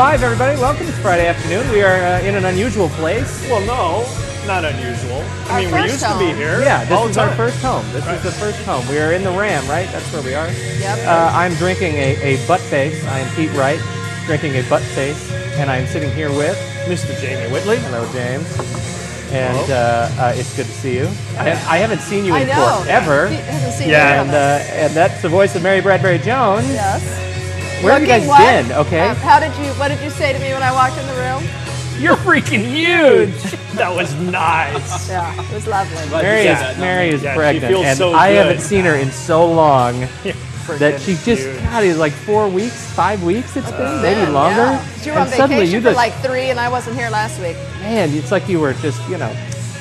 Beer:30 live, everybody. Welcome. It's Friday afternoon. We are uh, in an unusual place. Well, no, not unusual. Our I mean, we first used to be home. here. Yeah, this all is the our time. first home. This Right. is the first home. We are in the Ram, right? That's where we are. Yep. Uh, I'm drinking a, a butt face. I am Pete Wright, drinking a butt face, and I'm sitting here with Mr. Jamie Whitley. hello James, and uh, uh, it's good to see you. I, I haven't seen you I in know. forever. He hasn't seen Yeah, either And, of uh, and that's the voice of Mary Bradbury Jones. yes. Where have you guys what? been? Okay, Um, how did you? What did you say to me when I walked in the room? you're freaking huge. That was nice. Yeah, it was lovely. Mary Yeah. is Mary is Yeah, she pregnant, feels and so I haven't seen her in so long that she just huge. God is like four weeks, five weeks. It's been maybe Man, longer. Yeah. You were on and suddenly vacation you for like three, and I wasn't here last week. man, it's like you were just you know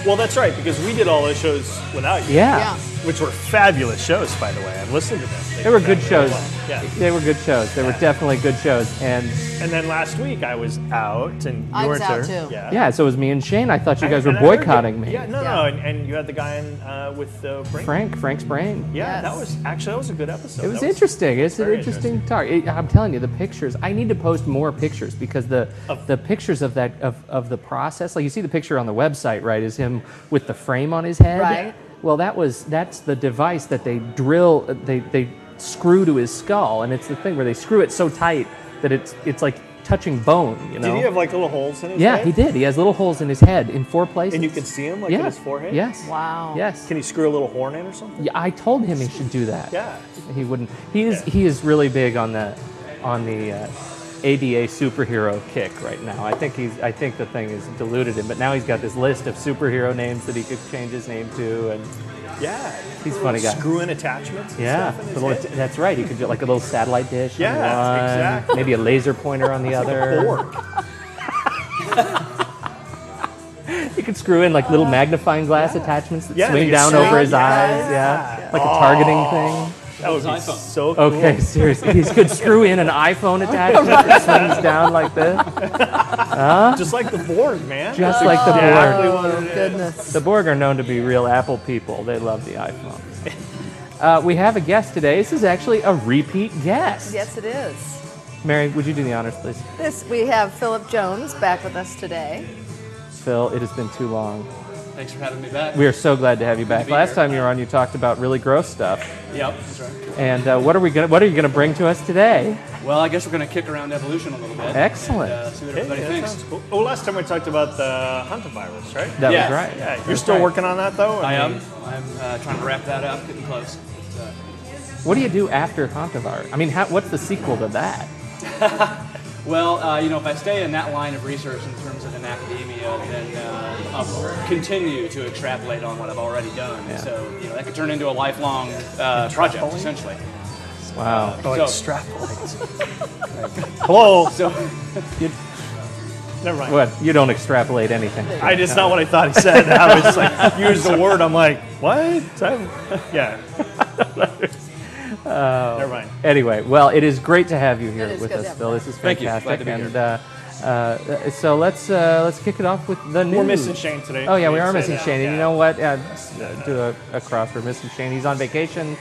Well, that's right, because we did all those shows without you. yeah. Yeah. Which were fabulous shows, by the way. I've listened to them. They were good shows. well. Yeah. They were good shows. They were definitely good shows. And And then last week I was out, and you I was weren't out there. too. Yeah. yeah, so it was me and Shane. I thought you guys were I heard boycotting you- me. Yeah, no, Yeah. no, and, and you had the guy in uh, with the brain. Frank, Frank's brain. Yeah, Yes. that was actually that was a good episode. It was That interesting. It's an very interesting talk. It, I'm telling you, the pictures. I need to post more pictures because the Of- the pictures of that of, of the process. Like you see the picture on the website, right? Is him with the frame on his head. Right. Well, that was that's the device that they drill. They they screw to his skull, and it's the thing where they screw it so tight that it's it's like touching bone. You know. Did he have like little holes in his yeah, head? he did. He has little holes in his head in four places. And you can see him like yeah. in his forehead. Yes. Wow. Yes. Can he screw a little horn in or something? Yeah, I told him he should do that. Yeah. He wouldn't. He is. Yeah. He is really big on the, on the uh, ADA superhero kick right now. I think he's. I think the thing has diluted him. But now he's got this list of superhero names that he could change his name to, and Yeah. He's a funny guy. Screw in attachments. yeah, stuff in his little- head. that's right. He could do like a little satellite dish. on Yeah, one, exactly. Maybe a laser pointer on the other. Borg. He could screw in like little magnifying glass attachments that Yeah, swing down over his eyes. yeah. Yeah, like a targeting thing. That was be iPhone. so cool. Okay, seriously, he could screw in an iPhone attachment that swings down like this. Huh? Just like the Borg, man. Just That's like the exactly Borg. what Oh it is. goodness. The Borg are known to be real Apple people. They love the iPhone. Uh, we have a guest today. This is actually a repeat guest. Yes, it is. Mary, would you do the honors, please? This we have Philip Jones back with us today. Phil, it has been too long. Thanks for having me back. We are so glad to have you back. Last here. time you were on, you talked about really gross stuff. Yep, that's right. And uh, what are we gonna? What are you gonna bring to us today? Well, I guess we're going to kick around evolution a little bit. Excellent. And, uh, see what Okay, everybody that thinks. sounds cool. Oh, last time we talked about the hantavirus, right? That Yeah. was right. yeah, you're That's still right. working on that though. I mean, am. I'm uh, trying to wrap that up, getting close. But, What do you do after Hantavirus? I mean, how, what's the sequel to that? well, uh, you know, if I stay in that line of research in terms of in academia, then uh, I'll continue to extrapolate on what I've already done. Yeah. So, you know, that could turn into a lifelong uh, project, essentially. Wow. Oh, So- extrapolate. Hello. So, Never mind. What? You don't extrapolate anything. I just not what I thought he said. I was like, used the word. I'm like, what? I'm- yeah. Never mind. Anyway, well, it is great to have you here with us, to have Phil. This is Thank you. Glad fantastic. to be and uh, uh, so let's uh, let's kick it off with the news. We're missing Shane today. Oh yeah, we Please are missing that. Shane. And Yeah. you know what? Uh, uh, do a, a cross. We're missing Shane. He's on vacation,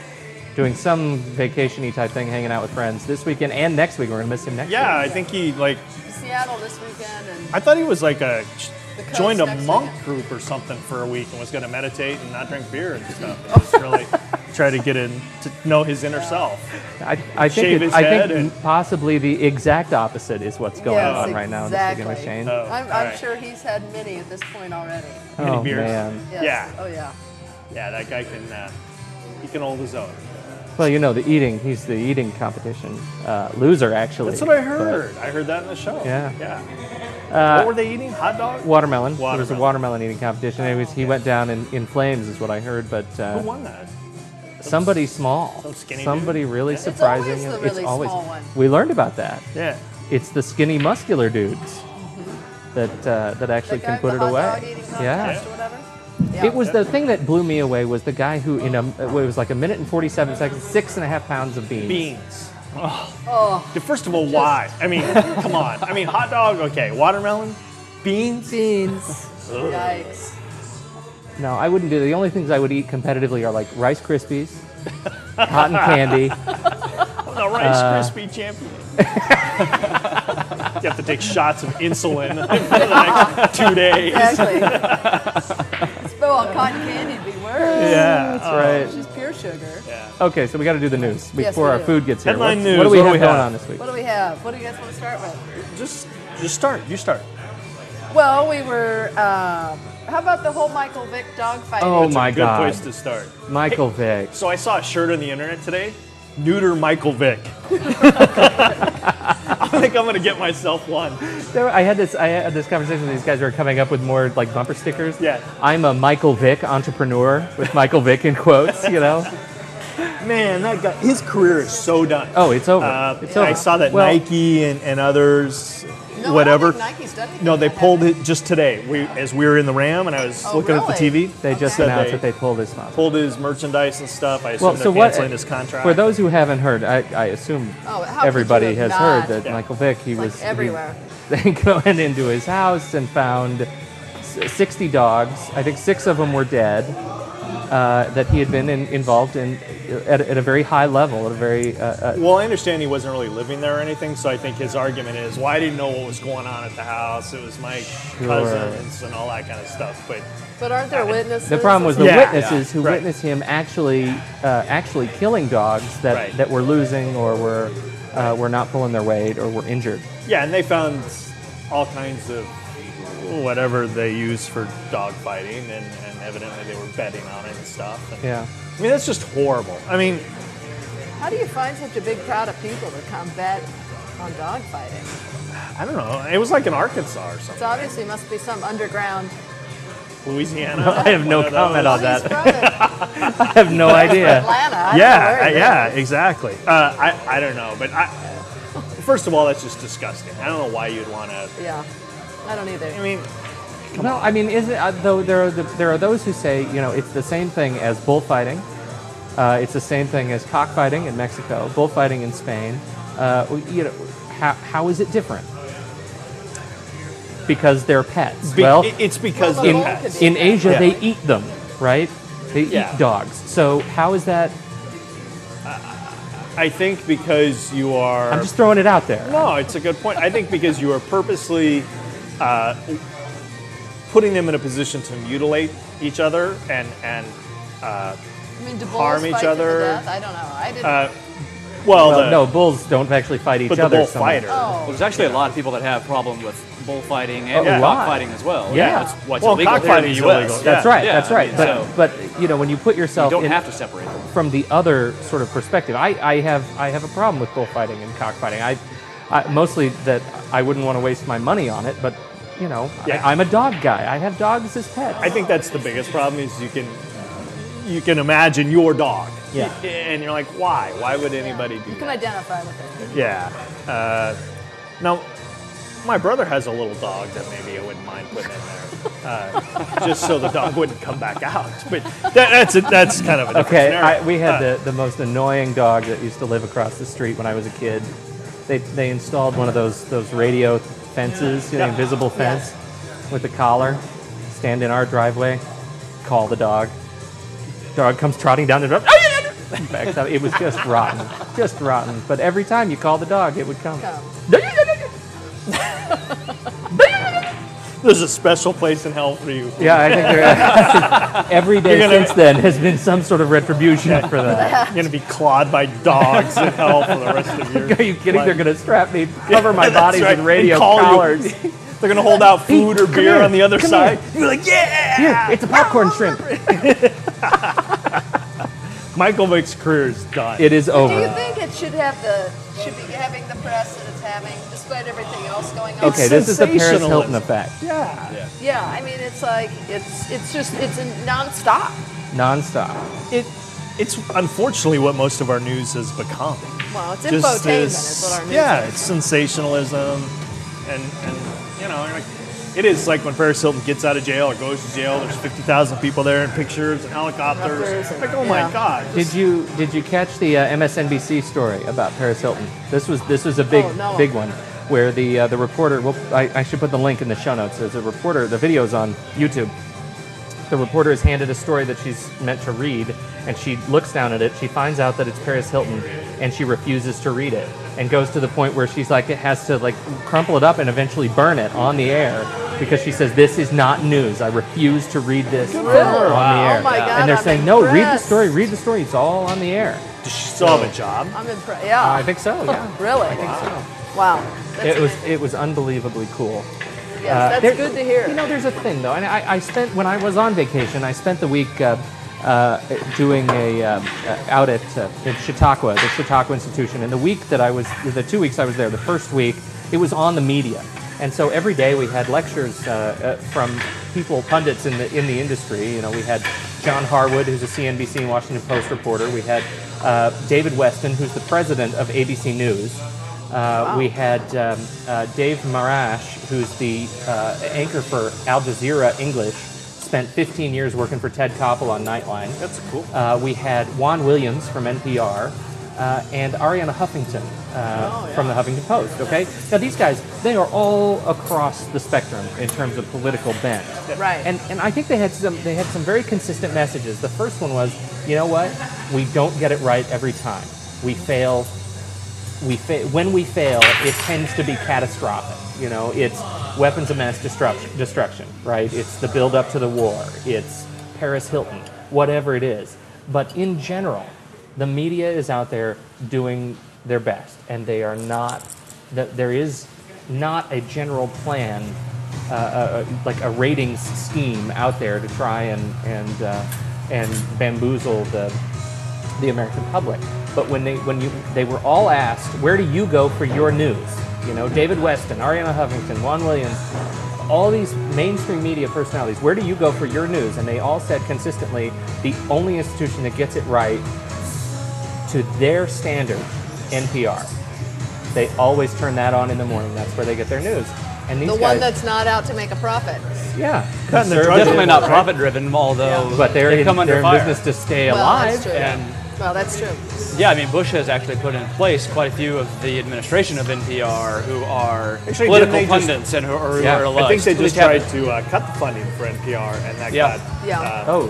doing some vacation-y type thing, hanging out with friends this weekend and next week. We're gonna miss him next Yeah, week. I think he like. Seattle this weekend, and I thought he was like a joined a monk weekend. group or something for a week and was going to meditate and not drink beer and stuff. Just really try to get in to know his inner self. I, I think it, I think and- possibly the exact opposite is what's going Yes, on right now this weekend with exactly. Shane. Oh, I'm, I'm right. sure he's had many at this point already. many oh beers. man. Yes. Yeah. Oh yeah. Yeah, that guy can uh, he can hold his own. Well, you know the eating. He's the eating competition uh, loser, actually. That's what I but- heard. I heard that in the show. Yeah. Yeah. Uh, what were they eating? Hot dog? Watermelon. It was a Watermelon. watermelon eating competition. It was, he went down in, in flames, is what I heard. But Who uh, won that? Somebody small, some skinny somebody really It's surprising. always the and really it's always. small one. We learned about that. Yeah. It's the skinny, muscular dudes that uh, that actually can put it away. dog eating contest Yeah. Yeah. It was the thing that blew me away was the guy who in a it was like a minute and 47 seconds, six and a half pounds of beans. Beans. Oh, First of all, why? I mean, come on. I mean, hot dog, okay. Watermelon, beans. beans. Yikes. No, I wouldn't do that. The only things I would eat competitively are like Rice Krispies, cotton candy, Oh, the Rice Uh, Krispie champion. you have to take shots of insulin for the next two days. Exactly. Spill all cotton candy would be worse. Yeah. That's right. It's just pure sugar. Okay, so we got to do the news before we our do. food gets here. Headline What's- news, What do we what do have we going have? on this week? What do we have? What do you guys want to start with? Just, just start. You start. Well, we were. Um, how about the whole Michael Vick dog fighting? Oh It's my a good God. place to start. Michael Vick. So I saw a shirt on the internet today. Neuter Michael Vick. I think I'm gonna get myself one. There, I had this. I had this conversation with these guys who are coming up with more like bumper stickers. Yeah. I'm a Michael Vick entrepreneur with Michael Vick in quotes. You know. Man, that guy, his career is so done. Oh, it's over. Uh, it's I saw that Well, Nike and, and others, No, whatever. I don't think Nike's done No, they pulled it just today. We, as we were in the Ram, and I was Oh, looking at the? TV. They just Okay. announced They- that they pulled this off. Pulled his merchandise and stuff. I assume Well, they're so what? canceling his contract. For those who haven't heard, I, I assume Oh, everybody has have heard that Yeah. Michael Vick. He Like was he- everywhere. They went into his house and found 60 dogs. I think six of them were dead. Uh, that he had been in, involved in at, at a very high level, at a very uh, uh, Well, I understand he wasn't really living there or anything, so I think his argument is, well, I didn't know what was going on at the house. It was my cousins and all that kind of stuff. But But aren't there witnesses? The problem was the Yeah, witnesses yeah, who right. witnessed him actually uh, actually killing dogs that, Right. that were losing or were uh, were not pulling their weight or were injured. yeah, and they found all kinds of whatever they use for dog fighting, and, and evidently they were betting on it and stuff. And, Yeah. I mean, that's just horrible. I mean, How do you find such a big crowd of people to come bet on dog fighting? I don't know. It was like in Arkansas or something. It's something. obviously must be some underground. Louisiana. I have no comment on that. He's from Atlanta. I have no idea. I Yeah, don't know where I- it yeah, is. exactly. Uh, I, I don't know, but I, first of all, that's just disgusting. I don't know why you'd want to. Yeah, I don't either. I mean, No, I mean, is it uh, though? There are the, there are those who say you know it's the same thing as bullfighting. Uh, it's the same thing as cockfighting in Mexico, bullfighting in Spain. Uh, you know, how, how is it different? Because they're pets. be- well, it's because Well, in, pets. in Asia Yeah. they eat them, right? They Yeah. eat dogs. So how is that? I think because you are. I'm just throwing it out there. No, it's a good point. I think because you are purposely uh, putting them in a position to mutilate each other and and uh, I mean, do bulls harm each fight to other. death? I don't know. I didn't. uh, well, Well, the, no, bulls don't actually fight each but the other. so much. bullfighter. Well, oh, there's actually a lot of people that have problem with bullfighting and Oh, a lot. cockfighting as well. Yeah. That's what's Well, illegal here in the cockfighting is U.S. illegal. That's right. Yeah, that's I right. mean, but so- but you know when you put You yourself don't in, have to separate them. from the other sort of perspective. I, I have I have a problem with bullfighting and cockfighting. I, I mostly that I wouldn't want to waste my money on it, but you know Yeah. I, I'm a dog guy. I have dogs as pets. I think that's the biggest problem is you can you can imagine your dog. Yeah. And you're like, why? Why would anybody do that? you can that? identify with it. Yeah. Uh, now, my brother has a little dog that maybe I wouldn't mind putting in there, uh, just so the dog wouldn't come back out. But that, that's a, that's kind of a okay. I, we had Uh, the, the most annoying dog that used to live across the street when I was a kid. They, they installed one of those those radio fences, you know, Yeah. invisible fence with a collar. Stand in our driveway, call the dog. Dog comes trotting down the driveway. Backs up. It was just rotten, just rotten. But every time you call the dog, it would come. Come. There's a special place in hell for you. Yeah, I think there, every day gonna- since then has been some sort of retribution for that. You're gonna be clawed by dogs in hell for the rest of your. Are you kidding? life. They're going to strap me, cover my That's body right. with radio call collars. They're gonna hold out food or beer here, on the other side. here. You're like, yeah. Here, it's a popcorn shrimp. Michael Vick's career is done. It is over. Do you think it should have the should be having the press that it's having, despite everything else going on? Okay, this is the Paris. Hilton effect. yeah. Yeah, I mean, it's like it's it's just it's a nonstop. Nonstop. It, it's unfortunately what most of our news has become. Well, it's Just infotainment this- is what our news yeah, is. it's sensationalism, and and you know, it is like when Paris Hilton gets out of jail or goes to jail. There's 50,000 people there in pictures and helicopters. Helicopters and- like, oh yeah. my God! Did you did you catch the uh, MSNBC story about Paris Hilton? This was this was a big Oh, no. big one where the uh, the reporter. Well, I, I should put the link in the show notes. There's a reporter. The video's on YouTube. the reporter is handed a story that she's meant to read, and she looks down at it. She finds out that it's Paris Hilton, and she refuses to read it, and goes to the point where she's like, it has to like crumple it up and eventually burn it on the air because she says this is not news. I refuse to read this on the air. Oh my God, and they're I'm saying, no, read the story. Read the story. It's all on the air. Does she still have a job? I'm impressed. Yeah. I think so. Yeah. really? I think so. Wow. That's It was amazing. it was unbelievably cool. Yes, Uh, that's there- good to hear. You know, there's a thing though, and I, I spent when I was on vacation, I spent the week uh, uh, doing a uh, uh, out at uh, at Chautauqua, the Chautauqua Institution. And the week that I was, the two weeks I was there, the first week, it was on the media. And so every day we had lectures uh, uh, from people, pundits in the in the industry. You know, we had John Harwood, who's a CNBC and Washington Post reporter. We had uh, David Westin, who's the president of ABC News. Uh, We had um, uh, Dave Marash, who's the uh, anchor for Al Jazeera English, spent 15 years working for Ted Koppel on Nightline. That's cool. Uh, we had Juan Williams from NPR uh, and Arianna Huffington uh, from the Huffington Post. Okay, now these guys, they are all across the spectrum in terms of political bent. Right. And and I think they had some they had some very consistent messages. The first one was, you know what, we don't get it right every time. We fail. We fa- when we fail, it tends to be catastrophic. You know, it's weapons of mass destruction, destruction, right? It's the build up to the war. It's Paris Hilton, whatever it is. But in general, the media is out there doing their best, and they are not. That there is not a general plan, uh, uh, like a ratings scheme out there to try and and uh, and bamboozle the the American public. But when they when you they were all asked, where do you go for your news? You know, David Westin, Arianna Huffington, Juan Williams, all these mainstream media personalities, where do you go for your news? And they all said consistently, the only institution that gets it right to their standard, NPR. They always turn that on in the morning. That's where they get their news. And these the guys, one that's not out to make a profit. yeah, Cutting the. Definitely not profit driven, although but they're they in, come under they're in business to stay Well, alive. that's true. And Well, that's true. yeah, I mean, Bush has actually put in place quite a few of the administration of NPR who are Actually, political didn't just- pundits and who are, who Yeah, are I alleged. I think they just have- tried to uh, cut the funding for NPR, and that Yeah. got Yeah. uh, Oh,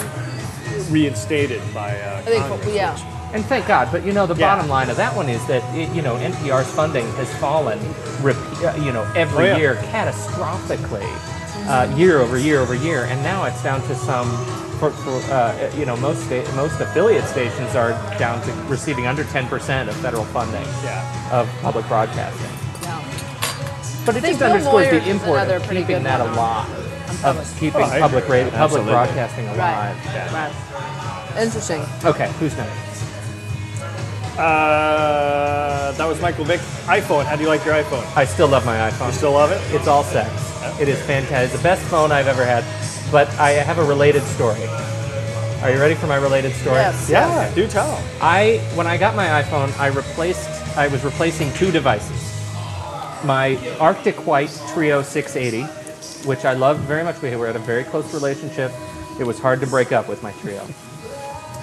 reinstated by uh, I think, Congress, yeah. which- And thank God, but you know the Yeah. bottom line of that one is that it, you know NPR's funding has fallen, repe- uh, you know every Oh, yeah. year catastrophically, uh, year over year over year, and now it's down to some. For, for uh, you know most sta- most affiliate stations are down to receiving under 10% of federal funding yeah. of public broadcasting. yeah. But it think just underscores the is import of keeping that one on- alive, of keeping Oh, public agree. radio, public Absolutely. broadcasting Right. alive. Yeah. Right. Interesting. Okay, who's next? Uh, that was Michael Vick. iPhone. How do you like your iPhone? I still love my iPhone. You still love it? It's all sex. It is fantastic. It's the best phone I've ever had. But I have a related story. Are you ready for my related story? Yes. Yeah, do tell. I when I got my iPhone, I replaced I was replacing two devices. My Arctic White Treo 680, which I loved very much. We were at a very close relationship. It was hard to break up with my Treo.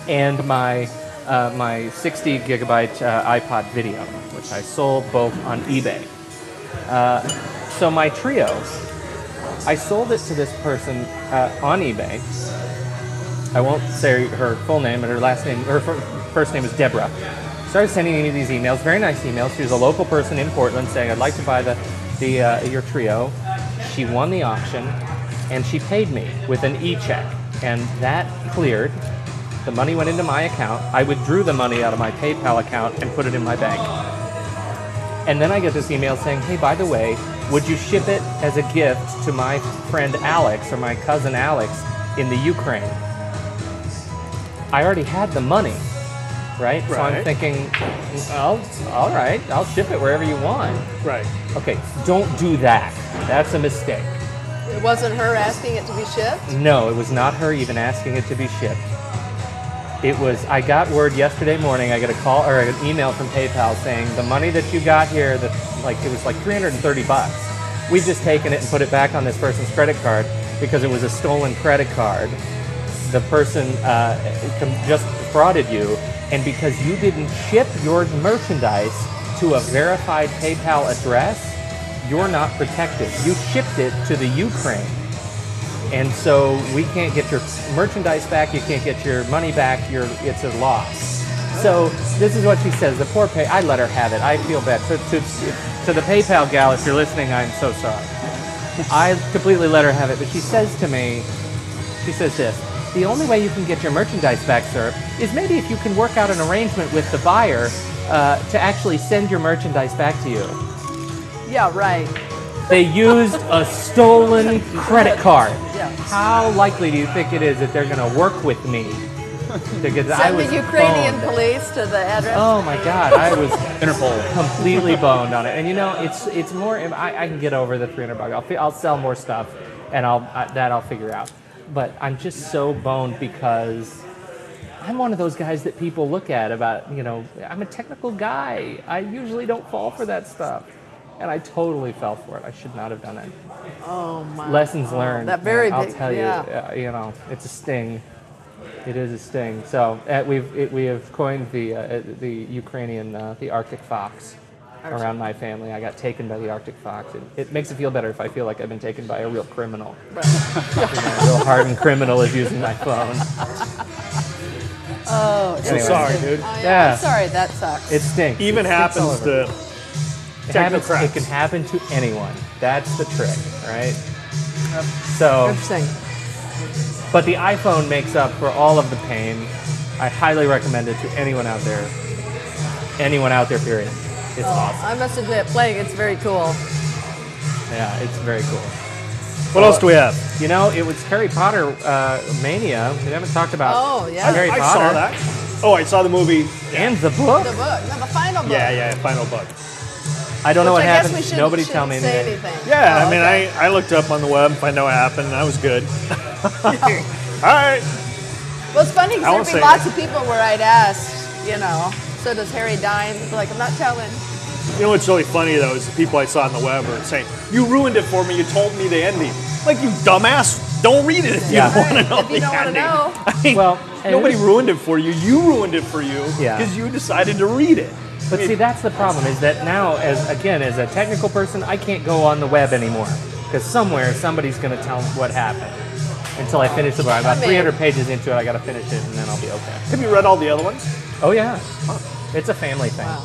And my uh, my 60 gigabyte uh, iPod Video, which I sold both on eBay. Uh, so my Treo, I sold it to this person uh, on eBay. I won't say her full name, but her last name, her first name is Deborah. Started sending me these emails, very nice emails. She was a local person in Portland saying, "I'd like to buy the, the uh, your Treo." She won the auction, and she paid me with an e-check, and that cleared. The money went into my account. I withdrew the money out of my PayPal account and put it in my bank. And then I get this email saying, hey, by the way, would you ship it as a gift to my friend Alex or my cousin Alex in the Ukraine? I already had the money, right? So I'm thinking, well, all right, I'll ship it wherever you want. Right. Okay, don't do that. That's a mistake. It wasn't her asking it to be shipped. No, it was not her even asking it to be shipped. It was, I got word yesterday morning, I got a call or an email from PayPal saying the money that you got here, that like it was like 330 bucks. We've just taken it and put it back on this person's credit card because it was a stolen credit card. The person uh, just defrauded you, and because you didn't ship your merchandise to a verified PayPal address, you're not protected. You shipped it to the Ukraine and so we can't get your merchandise back. You can't get your money back. You're, it's a loss. So this is what she says. The poor pay. I let her have it. I feel bad. To, to, to the PayPal gal, if you're listening, I'm so sorry. I completely let her have it. But she says to me, she says this. The only way you can get your merchandise back, sir, is maybe if you can work out an arrangement with the buyer uh, to actually send your merchandise back to you. Yeah, right. They used a stolen credit card. How likely do you think it is that they're going to work with me? Because I Send was the Ukrainian boned. police to the address. Oh my God, I was Interpol. completely boned on it. And you know, it's it's more. I, I can get over the 300 bucks. I'll I'll sell more stuff, and I'll I, that I'll figure out. But I'm just so boned because I'm one of those guys that people look at about. You know, I'm a technical guy. I usually don't fall for that stuff. And I totally fell for it. I should not have done it. Oh my. Lessons learned. that very man. I'll big- tell you. yeah. uh, you know, it's a sting. It is a sting. So uh, we've it, we have coined the uh, the Ukrainian uh, the Arctic fox around my family. I got taken by the Arctic fox. It, it makes it feel better if I feel like I've been taken by a real criminal. You know, a real hardened criminal is using my phone. Oh, So Anyway. sorry, dude. Oh, yeah. Yeah. I'm sorry, that sucks. It stinks. Even It stinks happens to It happens- It can happen to anyone. That's the trick, right? So. Interesting. But the iPhone makes up for all of the pain. I highly recommend it to anyone out there. Anyone out there, period. It's awesome. I must admit, playing it's very cool. Yeah, it's very cool. What else do we have? You know, it was Harry Potter uh, mania. We haven't talked about Oh, yeah. Harry I Potter saw that. Oh, I saw the movie. and the book. The book, no, the final book. Yeah, yeah, final book. I don't know Which what I guess we happened. shouldn't- Nobody shouldn't tell me say anything. anything. Yeah, Oh, I mean, okay. I, I looked up on the web, find out what happened, and I was good. All right. Well, it's funny I because won't there'd be say lots of people where I'd ask, you know, so does Harry die? And people are like, I'm not telling. You know what's really funny though is the people I saw on the web are saying, "You ruined it for me. You told me the ending." Like you dumbass, don't read it if you Yeah. don't want to know If you the don't wanna ending. know. I mean, Well, and nobody it- ruined it for you. You ruined it for you Yeah. because you decided to read it. But see, that's the problem is that now, as again, as a technical person, I can't go on the web anymore because somewhere somebody's going to tell me what happened until I finish the book. I'm about 300 pages into it. I got to finish it, and then I'll be okay. Have you read all the other ones? Oh yeah, it's a family thing. Wow.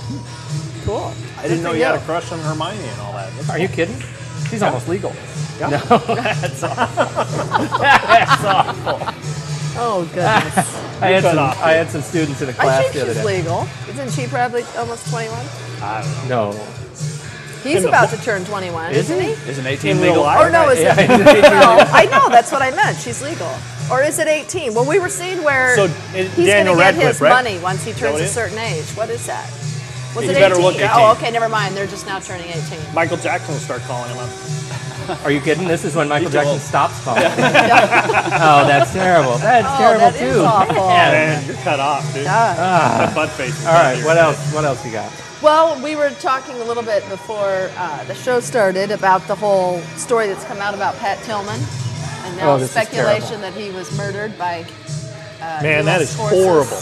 Cool. I didn't know you had a crush on Hermione and all that. Are you kidding? She's almost legal. No, that's awful. that's awful. Oh, goodness. I had some. off. I had some students in a I class think the other she's day. legal. Isn't she probably almost 21? I don't know. No, He's about to turn 21, Is isn't he? he? Isn't 18 In real legal? life? Or no, is Yeah, it? well, I know, that's what I meant. She's legal. Or is it 18? Well, we were seeing where So, he's uh, Daniel going to get Radcliffe, his right? money once he turns what a it is? certain age. What is that? Was You it better 18? look Oh, 18. okay, never mind. They're just now turning 18. Michael Jackson will start calling him up. are you kidding? This is when Michael Jackson stops calling. oh, that's terrible. That's Oh, terrible that too. is awful. Man, you're cut off, dude. God. That butt face. All right, what here. else? What else you got? Well, we were talking a little bit before uh, the show started about the whole story that's come out about Pat Tillman, and now Oh, speculation that he was murdered by. Uh, Man, that US is forces. horrible.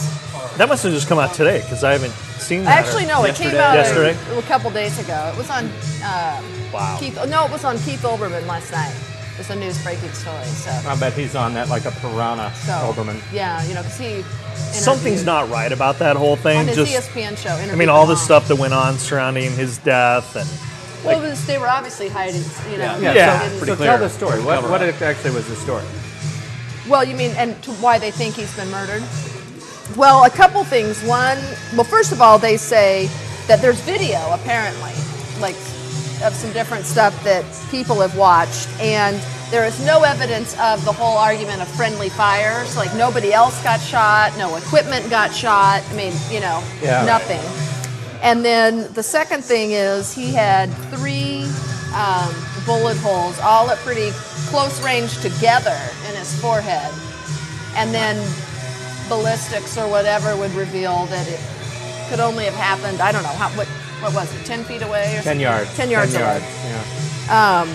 That must have just come out today because I haven't seen that. Actually, no, it came out Yesterday? A, a couple days ago. It was on. Uh, Wow. Keith, no, it was on Keith Olbermann last night. It was a news breaking story. So, I bet he's on that like a piranha, so Olbermann. yeah, you know, because he. Something's not right about that whole thing. on his Just, ESPN show. I mean, all the stuff that went on surrounding his death and Well, it was, they were obviously hiding, you know. Yeah. Yeah. so- Pretty So clear. tell the story. What, what actually was the story? Well, you mean, and to why they think he's been murdered? Well, a couple things. One, well, first of all, they say that there's video, apparently, like of some different stuff that people have watched, and there is no evidence of the whole argument of friendly fires. Like nobody else got shot, no equipment got shot. I mean, you know, Yeah. nothing. And then the second thing is he had three um, bullet holes, all at pretty close range together in his forehead. And then ballistics or whatever would reveal that it could only have happened, I don't know, how, what, what was it, 10 feet away or 10 something? yards. 10 yards away. Yeah. Um,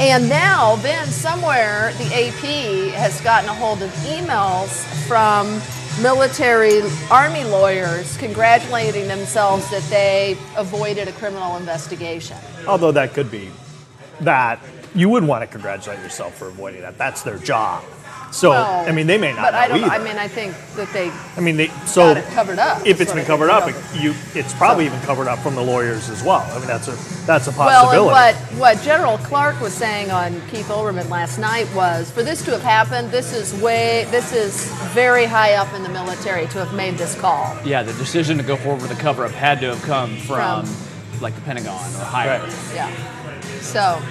and now, then, somewhere, the AP has gotten a hold of emails from military army lawyers congratulating themselves that they avoided a criminal investigation. although that could be that you would want to congratulate yourself for avoiding that. That's their job. So Well, I mean, they may not But know I don't. know. I mean, I think that they I mean, they so got it covered up. if is it's what been covered up, it, you it's probably even covered up from the lawyers as well. I mean, that's a that's a possibility. Well, possibility. and what, what General Clark was saying on Keith Olbermann last night was, for this to have happened, this is way, this is very high up in the military to have made this call. Yeah, the decision to go forward with the cover up had to have come from, From- like the Pentagon or higher. Right. Yeah. So,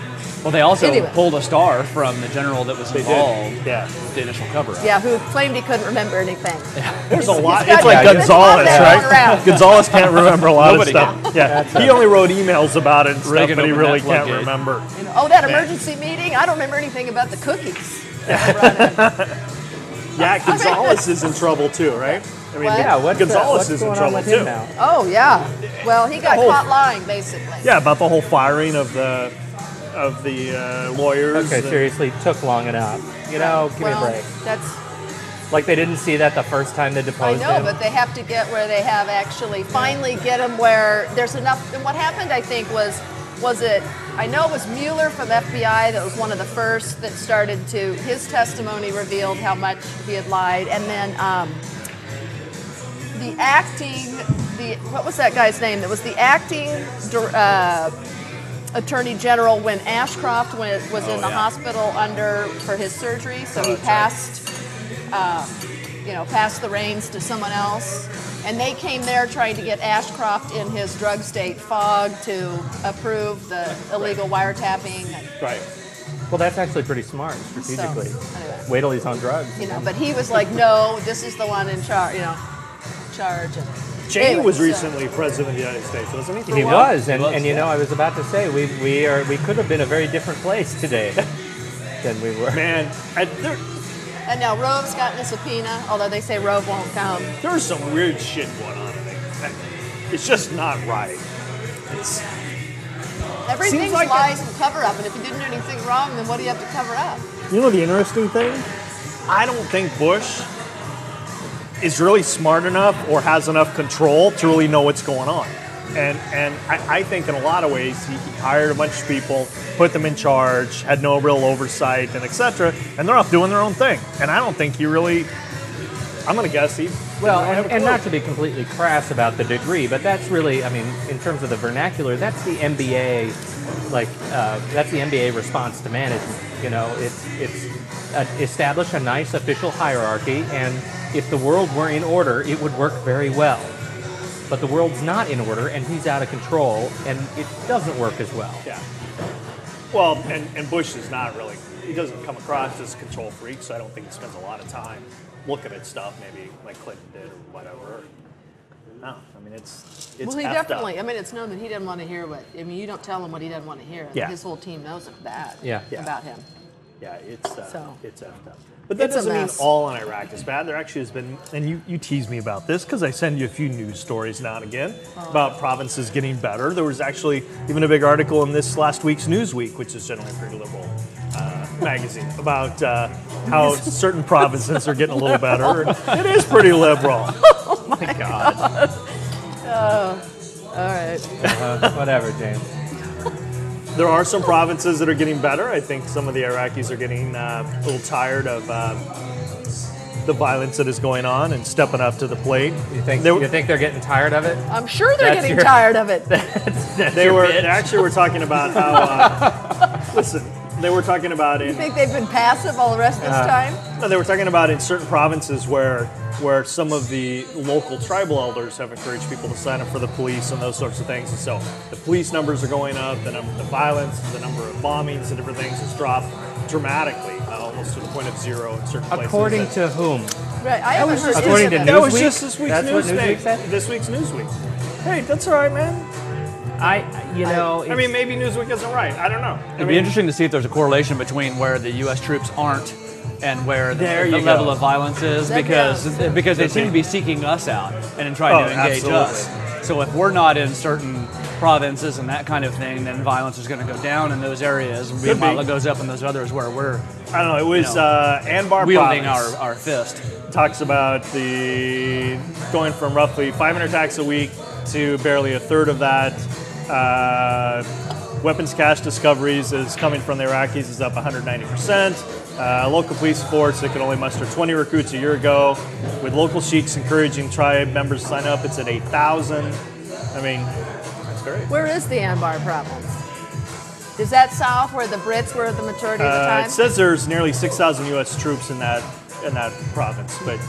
Well, they also Anyway. pulled a star from the general that was They did. involved. Yeah. with The initial cover up. yeah, who claimed he couldn't remember anything. Yeah. There's a lot. got It's like this Gonzales, one that going right? Gonzales can't remember a lot Nobody of stuff. Can. Yeah, That's he a- only wrote emails about it and stuff, Reagan but he really can't floodgate. remember. You know, oh, that Yeah. emergency meeting? I don't remember anything about the cookies. that were running. Yeah, Gonzales is in trouble too, right? I mean, What? Yeah, what's, Gonzales what's is in trouble on with him too. now? oh, yeah. Well, he got Oh. caught lying, basically. Yeah, about the whole firing of the of the uh, lawyers. Okay, and- seriously, took long enough. You know, give well, me a break. That's Like they didn't see that the first time they deposed him. I know, him. but they have to get where they have actually finally get them where there's enough. And what happened, I think, was was it? I know it was Mueller from FBI that was one of the first that started to. His testimony revealed how much he had lied, and then um, the acting, the what was that guy's name? That was the acting. dir- Uh, Attorney General when Ashcroft when was in the yeah. hospital under for his surgery, so Oh, he that's right. passed um, you know, pass the reins to someone else. And they came there trying to get Ashcroft in his drug state fog to approve the illegal wiretapping. right. well, that's actually pretty smart strategically. anyway. Wait till he's on drugs. You know, but he was like, no, this is the one in charge, you know, charge. And Cheney Anyway, was recently president of the United States, wasn't he? He was, and, was, and you yeah. know, I was about to say we we are we could have been a very different place today than we were. Man, I, there, And now Rove's gotten a subpoena, although they say Rove won't come. there's some weird shit going on. It's just not right. It's Everything's like lies and cover up, and if you didn't do anything wrong, then what do you have to cover up? You know the interesting thing? I don't think Bush is really smart enough or has enough control to really know what's going on. And and I, I think in a lot of ways he, he hired a bunch of people, put them in charge, had no real oversight and etc. And they're off doing their own thing. And I don't think he really I'm gonna guess he Well, and, and not to be completely crass about the degree, but that's really, I mean, in terms of the vernacular, that's the MBA, like uh, that's the MBA response to management. You know, it's it's uh, establish a nice official hierarchy, and if the world were in order, it would work very well. But the world's not in order, and he's out of control, and it doesn't work as well. Yeah. Well, and, and Bush is not really, he doesn't come across as a control freak, so I don't think he spends a lot of time looking at stuff maybe like Clinton did or whatever. No, I mean, it's, it's well, he definitely. Up. I mean, it's known that he doesn't want to hear what. I mean, you don't tell him what he doesn't want to hear. Yeah. His whole team knows that. Yeah. Yeah. About him. Yeah, it's, uh, So. it's effed up. But that It's doesn't mean all in Iraq is bad. There actually has been, and you, you tease me about this because I send you a few news stories now and again Oh. about provinces getting better. There was actually even a big article in this last week's Newsweek, which is generally a pretty liberal uh, magazine, about uh, how certain provinces are getting a little better. It is pretty liberal. Oh my God. Oh, all right. Uh, whatever, James. There are some provinces that are getting better. I think some of the Iraqis are getting uh, a little tired of uh, the violence that is going on and stepping up to the plate. You think They- you think they're getting tired of it? I'm sure they're That's getting your- tired of it. they were they actually were talking about how. Uh, listen, they were talking about in. You think they've been passive all the rest of this Uh, time? No, they were talking about in certain provinces where where some of the local tribal elders have encouraged people to sign up for the police and those sorts of things. And so the police numbers are going up, the number, the violence, the number of bombings and different things has dropped dramatically, uh, almost to the point of zero in certain places. According to whom? Right. I haven't heard According to of that that. was just this week's That's what Newsweek. Newsweek said? This week's Newsweek. Hey, that's all right, man. I, you know, I mean, maybe Newsweek isn't right. I don't know. I It'd mean, be interesting to see if there's a correlation between where the U.S. troops aren't and where the, There the level of violence is, because goes. because they seem to be seeking us out and in trying Oh, to engage absolutely. us. So if we're not in certain provinces and that kind of thing, then violence is going to go down in those areas. And Could meanwhile, it goes up in those others where we're I don't know. It was you know, uh, Anbar wielding province. our, our fist. talks about the going from roughly 500 attacks a week to barely a third of that. Uh, Weapons cache discoveries is coming from the Iraqis is up 190%. Uh, local police force that could only muster 20 recruits a year ago, with local sheiks encouraging tribe members to sign up, it's at 8,000. I mean, that's great. Where is the Anbar problem? Is that south where the Brits were the majority of the Uh, time? it says there's nearly 6,000 U.S. troops in that in that province, but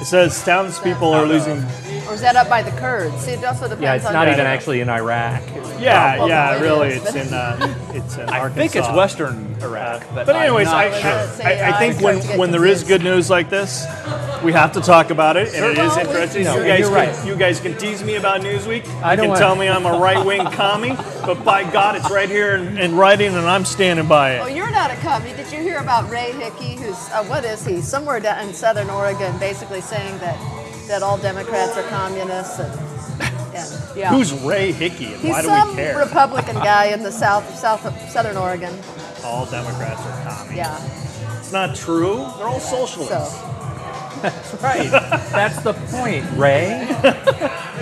it says townspeople are losing. Or is that up by the Kurds? See, it also depends Yeah, it's on not the- even actually in Iraq. Yeah, Well, yeah, it really, is, it's but- in uh, it's in I Arkansas. think it's Western Iraq, but, But I'm anyways, not I, sure. I, I, I uh, think when, start to get when there is good news like this, we have to talk about it, and it is interesting. No, you guys, you're can, you guys can tease me about Newsweek. You I don't can want- tell me I'm a right wing commie, but by God, it's right here in, in writing, and I'm standing by it. Oh, you're not a commie. Did you hear about Ray Hickey, who's uh, what is he? Somewhere down in Southern Oregon, basically saying that that all Democrats are communists and, and yeah. Who's Ray Hickey, and He's why do some we care? Republican guy in the south, south of Southern Oregon. all Democrats are commies. Yeah. It's not true. They're all socialists. So Right. That's the point, Ray.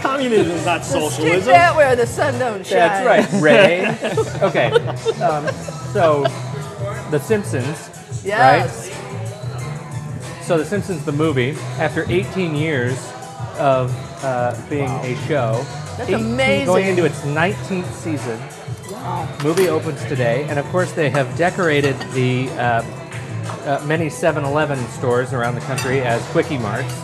Communism is not stick socialism. that where the sun don't shine. That's right, Ray. Okay. Um, so, The Simpsons. Yes. So, The Simpsons, the movie, after 18 years of uh, being a show, That's 18 amazing. going into its 19th season. Movie opens today, and of course, they have decorated the uh, uh, many 7-Eleven stores around the country as Quickie Marts.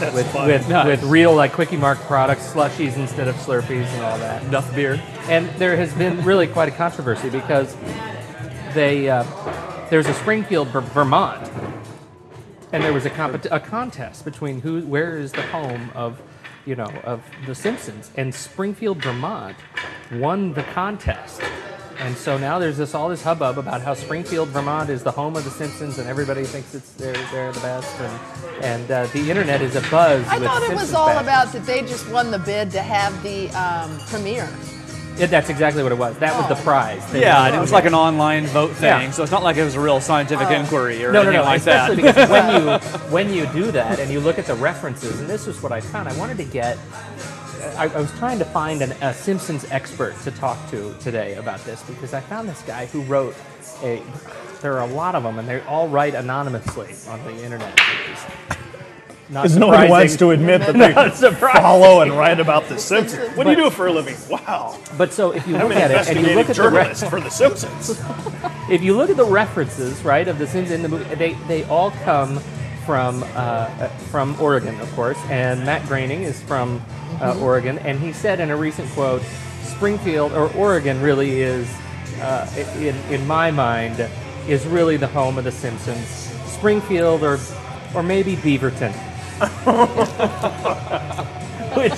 That's with, fun. with, Nice. with real like Quickie Mart products, slushies instead of Slurpees and all that. Enough beer. And there has been really quite a controversy because they uh, there's a Springfield, Vermont, and there was a, compet- a contest between who where is the home of you know of the Simpsons, and Springfield, Vermont, won the contest. And so now there's this all this hubbub about how Springfield, Vermont is the home of the Simpsons, and everybody thinks it's they're, they're the best, and, and uh, the internet is abuzz I with thought it Simpsons was all about that they just won the bid to have the um, premiere. Yeah, that's exactly what it was. That was the prize. They Yeah, and it was like an online vote thing, Yeah. so it's not like it was a real scientific oh. inquiry or no, no, anything no. like that. especially because when you when you do that and you look at the references, and this is what I found. I wanted to get. I, I was trying to find an, a Simpsons expert to talk to today about this because I found this guy who wrote a. There are a lot of them, and they all write anonymously on the internet. which is Not Because nobody surprising. wants to admit that they follow and write about The Simpsons. What do you do for a living? Wow. But so if you I'm look an at it and you look at the re- for The Simpsons. if you look at the references, right, of the Simpsons in the movie, they, they all come from uh, uh, from Oregon, of course, and Matt Groening is from uh, Oregon, and he said in a recent quote, Springfield or Oregon really is, uh, in in my mind, is really the home of the Simpsons. Springfield or or maybe Beaverton. which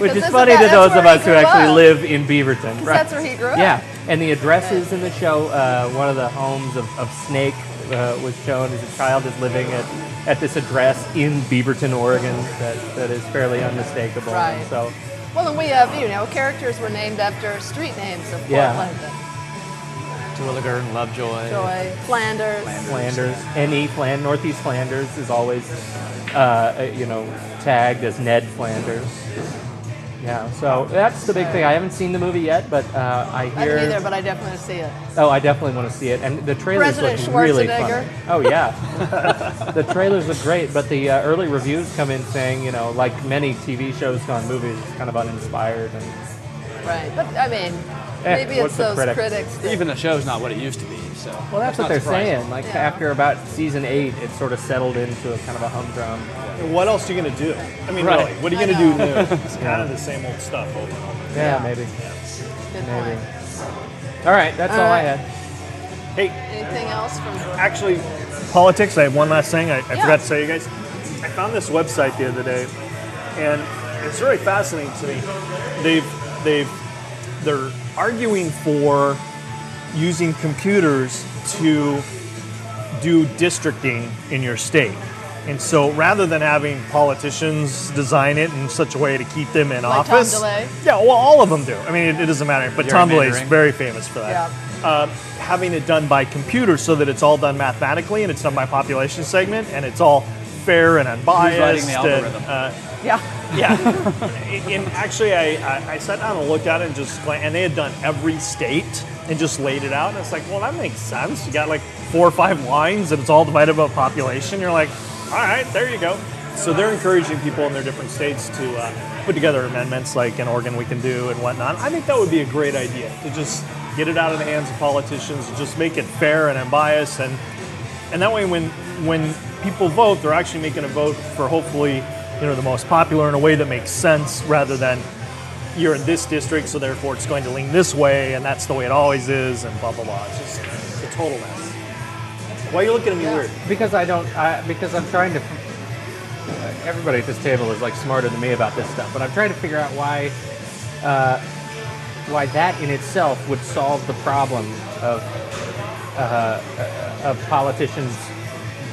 which is funny that- to those of us who actually up. live in Beaverton. Right. that's where he grew up. Yeah, and the addresses in the show, uh, one of the homes of, of Snake uh, was shown as a child is living at, at this address in Beaverton, Oregon, that, that is fairly unmistakable. Right. And So, Well, and we have, you know, characters were named after street names of Yeah. Terwilliger and Lovejoy. Joy, Flanders. Flanders, NE Fland, Northeast Flanders is always, uh, you know, tagged as Ned Flanders. Yeah, so that's the big thing. I haven't seen the movie yet, but uh, I I hear. didn't either, but I definitely want to see it. Oh, I definitely want to see it, and the trailers President look really fun. Schwarzenegger. Oh yeah, the trailers look great, but the uh, early reviews come in saying, you know, like many TV shows gone movies, it's kind of uninspired, and Right. But I mean, Eh, maybe what's it's the those critic? critics. that- Even the show's not what it used to be, so. well, that's what not they're surprising. saying. Like Yeah. after about season eight, it sort of settled into a kind of a humdrum. what else are you going to do? I mean, Right. really, what are you I going to do know. new? It's kind of the same old stuff over and over. Yeah, Yeah. maybe, Good maybe. point. All right, that's all, All I had. Hey, Anything else from? actually, politics. I have one last thing I, I Yeah. forgot to tell you guys. I found this website the other day, and it's really fascinating to me. They've they've they're arguing for using computers to do districting in your state. And so rather than having politicians design it in such a way to keep them in Like Tom office. DeLay? Yeah, well, all of them do. I mean, it, it doesn't matter. But Tom DeLay is very famous for that Yeah. uh, having it done by computer so that it's all done mathematically and it's done by population segment and it's all fair and unbiased. writing the and, uh, Yeah. yeah. and actually, I, I, I sat down and looked at it and just, and they had done every state and just laid it out. And it's like, well, that makes sense. You got like four or five lines and it's all divided by population. You're like, all right, there you go. So they're encouraging people in their different states to uh, put together amendments like in Oregon we can do and whatnot. I think that would be a great idea to just get it out of the hands of politicians and just make it fair and unbiased and and that way when when people vote they're actually making a vote for hopefully you know the most popular in a way that makes sense rather than you're in this district so therefore it's going to lean this way and that's the way it always is and blah blah blah it's just it's a total mess why are you looking at me Yeah. weird Because I don't, I, because I'm trying to. Everybody at this table is like smarter than me about this stuff, but I'm trying to figure out why, uh, why that in itself would solve the problem of uh, of politicians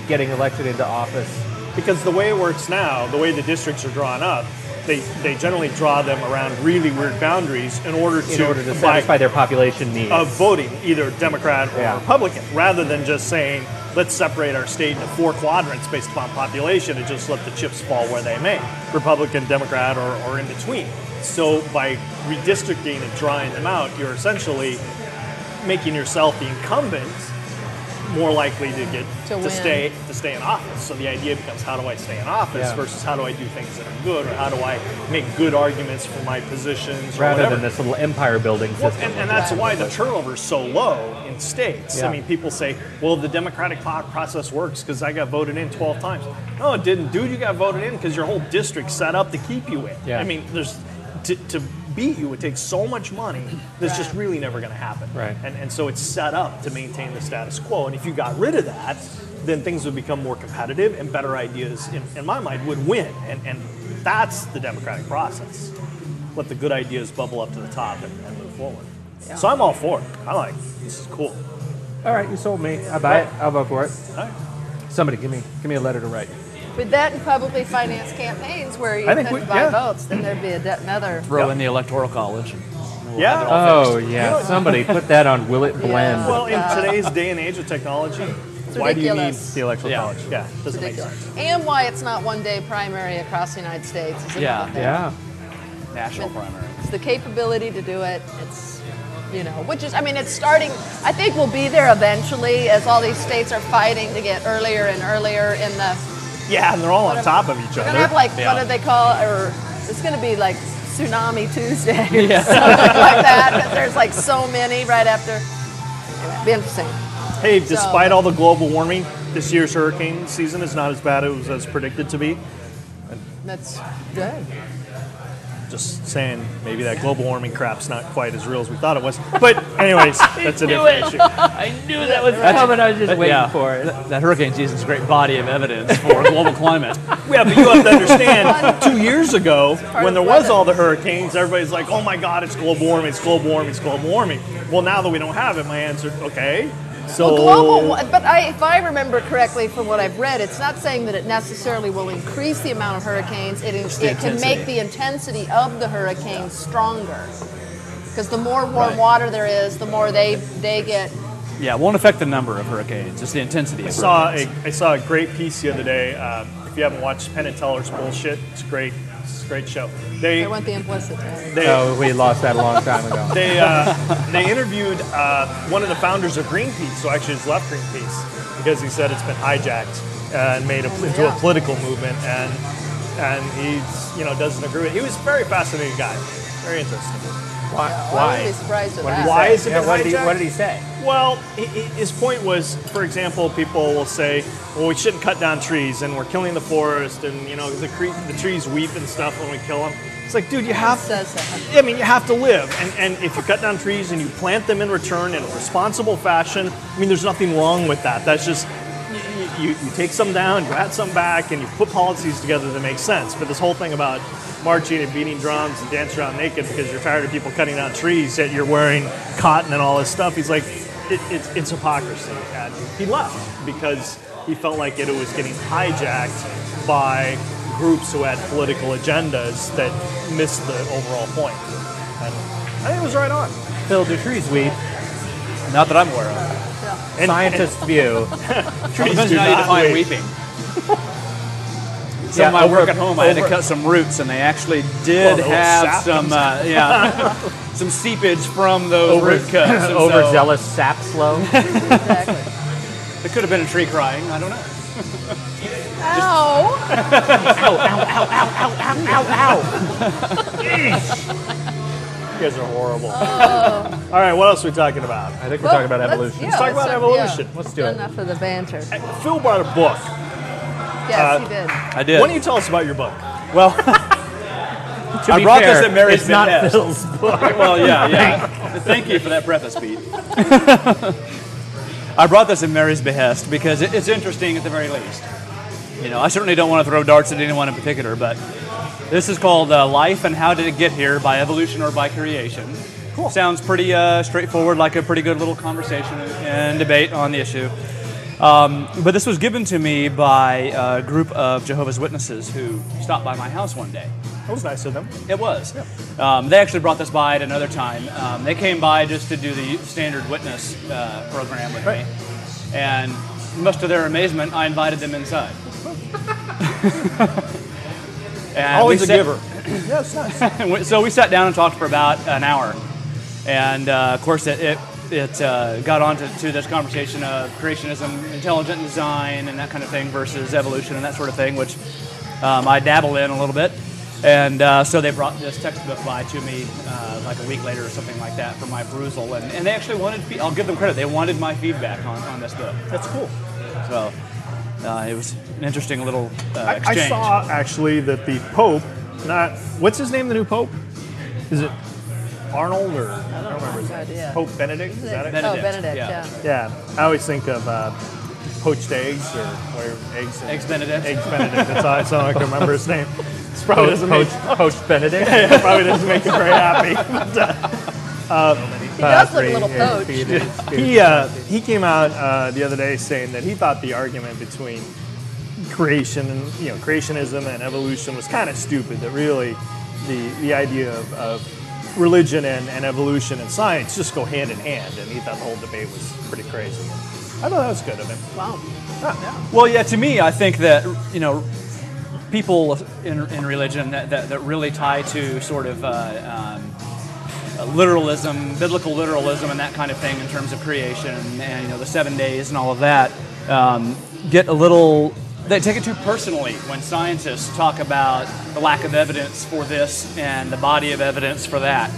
getting elected into office. because the way it works now the way the districts are drawn up they, they generally draw them around really weird boundaries in order to, In order to satisfy their population needs. of voting, either Democrat or Yeah. Republican, rather than just saying, let's separate our state into four quadrants based upon population and just let the chips fall where they may Republican, Democrat, or, or in between. So by redistricting and drawing them out, you're essentially making yourself the incumbent more likely to get To to, stay to stay in office. So the idea becomes how do I stay in office Yeah. versus how do I do things that are good or how do I make good arguments for my positions rather whatever. than this little empire building Well, system. and, and that's why the turnover is so low in states. Yeah. I mean, people say, well, the democratic process works because I got voted in 12 times. No, it didn't. Dude, you got voted in because your whole district set up to keep you in. Yeah. I mean, there's to, to beat you would take so much money that's just really never going to happen. Right. And, and so it's set up to maintain the status quo. And if you got rid of that, then things would become more competitive and better ideas, in, in my mind, would win. And, and that's the democratic process. Let the good ideas bubble up to the top and, and move forward. So I'm all for it. I like it. This is cool. All right, you sold me. I buy it. I'll vote for it. All right. Somebody give me give me a letter to write. With that and publicly finance campaigns where you I think could we- buy yeah. votes, then there'd be a de- another. Throw Yep. in the electoral college. and we'll Yeah. have it all Oh fixed. yeah, somebody put that on Will It Blend. Well, in today's day and age of technology, why do you need ridiculous. the electoral Yeah. college? Yeah, it doesn't make Ridiculous. sense. And why it's not one day primary across the United States. Is Yeah. another thing. yeah. National primary. It's the capability to do it. It's, you know, which is, I mean, it's starting, I think we'll be there eventually as all these states are fighting to get earlier and earlier in the. Yeah, and they're all on top of each We're other. going to have like, Yeah. what do they call it? Or it's going to be like Tsunami Tuesday or something like that. there's like so many right after. Anyway, be interesting. Hey, despite all the global warming, this year's hurricane season is not as bad as it was predicted to be. That's good. Just saying, maybe that global warming crap's not quite as real as we thought it was. But anyways, that's a different issue. I knew that was coming. I was just But waiting yeah, for it. That, that hurricane season is a great body of evidence for global climate. Yeah, but you have to understand, two years ago, when there was all the hurricanes, everybody's like, oh my God, it's global warming, it's global warming, it's global warming. Well, now that we don't have it, my answer, okay. So, Well, global, wa- but I, if I remember correctly from what I've read, it's not saying that it necessarily will increase the amount of hurricanes. It, it can make the intensity of the hurricanes stronger. Because the more warm Right. water there is, the more they they get. Yeah, it won't affect the number of hurricanes, just the intensity I saw a, I saw a great piece the other day. Um, if you haven't watched Penn and Teller's bullshit, it's great. It's a great show. They, They went the implicit. there. they, No, we lost that a long time ago. they, uh, they interviewed uh, one of the founders of Greenpeace, so actually has left Greenpeace because he said it's been hijacked and made a, into yeah. a political movement, and and he's you know doesn't agree with. It. He was a very fascinating guy, very interesting. Why? I wouldn't be surprised at that. Why is it Yeah, been what, did he, what did he say? Well, hi- hi- his point was, for example, people will say, "Well, we shouldn't cut down trees, and we're killing the forest, and you know the cre- the trees weep and stuff when we kill them." It's like, dude, you have. I mean, you have to live, and and if you cut down trees and you plant them in return in a responsible fashion, I mean, there's nothing wrong with that. That's just you, you, you take some down, you add some back, and you put policies together that make sense. But this whole thing about marching and beating drums and dancing around naked because you're tired of people cutting down trees, yet you're wearing cotton and all this stuff. He's like, it, it's, it's hypocrisy. And he left because he felt like it was getting hijacked by groups who had political agendas that missed the overall point. And I think it was right on. Phil, do trees weep? Not that I'm aware of. And, Scientist's view. and trees do on how you not weep. weeping. some of my over- work at home, I had to cut some roots, and they actually did the little have some, uh, yeah, some seepage from those Over- root cuts. and so overzealous sap slow. Exactly. It could have been a tree crying. I don't know. Ow! ow! Ow! Ow! Ow! Ow! Ow! Ow! You guys are horrible. All right, what else are we talking about? I think we're talking about Let's- evolution. yeah, Let's talk about yeah. evolution. Let's do it. Enough of the banter. Phil brought a book. Yes, Uh, he did. I did. Why don't you tell us about your book? well, To I brought this at Mary's It's not behest. Phil's book. well, yeah, yeah. Thank you for that preface, Pete. I brought this at Mary's behest because it's interesting at the very least. You know, I certainly don't want to throw darts at anyone in particular, but this is called uh, "Life and How Did It Get Here: By Evolution or by Creation." Cool. Sounds pretty uh, straightforward, like a pretty good little conversation and debate on the issue. Um, but this was given to me by a group of Jehovah's Witnesses who stopped by my house one day. That was nice of them. It was. Um, they actually brought this by at another time. Um, they came by just to do the standard witness uh, program with Right. me. And much to their amazement, I invited them inside. and Always a sat- giver. yeah, it's nice. so we sat down and talked for about an hour. And uh, of course, it, it, it uh, got on to, to this conversation of creationism, intelligent design, and that kind of thing versus evolution and that sort of thing, which um, I dabble in a little bit. And uh, so they brought this textbook by to me uh, like a week later or something like that for my perusal. And, and they actually wanted, fe- I'll give them credit, they wanted my feedback on, on this book. That's cool. So uh, it was an interesting little uh, I, exchange. I saw actually that the Pope, not what's his name, the new Pope? Is it Arnold or I don't remember his no name. idea. Pope Benedict? Is that it? Benedict. Oh, Benedict, yeah. yeah. Yeah, I always think of uh, poached eggs or where eggs. and- Eggs Benedict. Eggs Benedict. That's all. That's all I can remember his name. This probably Poach, doesn't make Poach, Poach Benedict. it probably doesn't make him very happy. He does look a little poached. he uh, he came out uh, the other day saying that he thought the argument between creation and you know creationism and evolution was kind of stupid. That really the the idea of, of religion and, and evolution and science just go hand in hand, and he thought the whole debate was pretty crazy. I thought that was good of him. Wow. Well, yeah, to me, I think that, you know, people in, in religion that, that, that really tie to sort of uh, um, uh, literalism, biblical literalism, and that kind of thing in terms of creation and, and, you know, the seven days and all of that, um, get a little. They take it too personally when scientists talk about the lack of evidence for this and the body of evidence for that.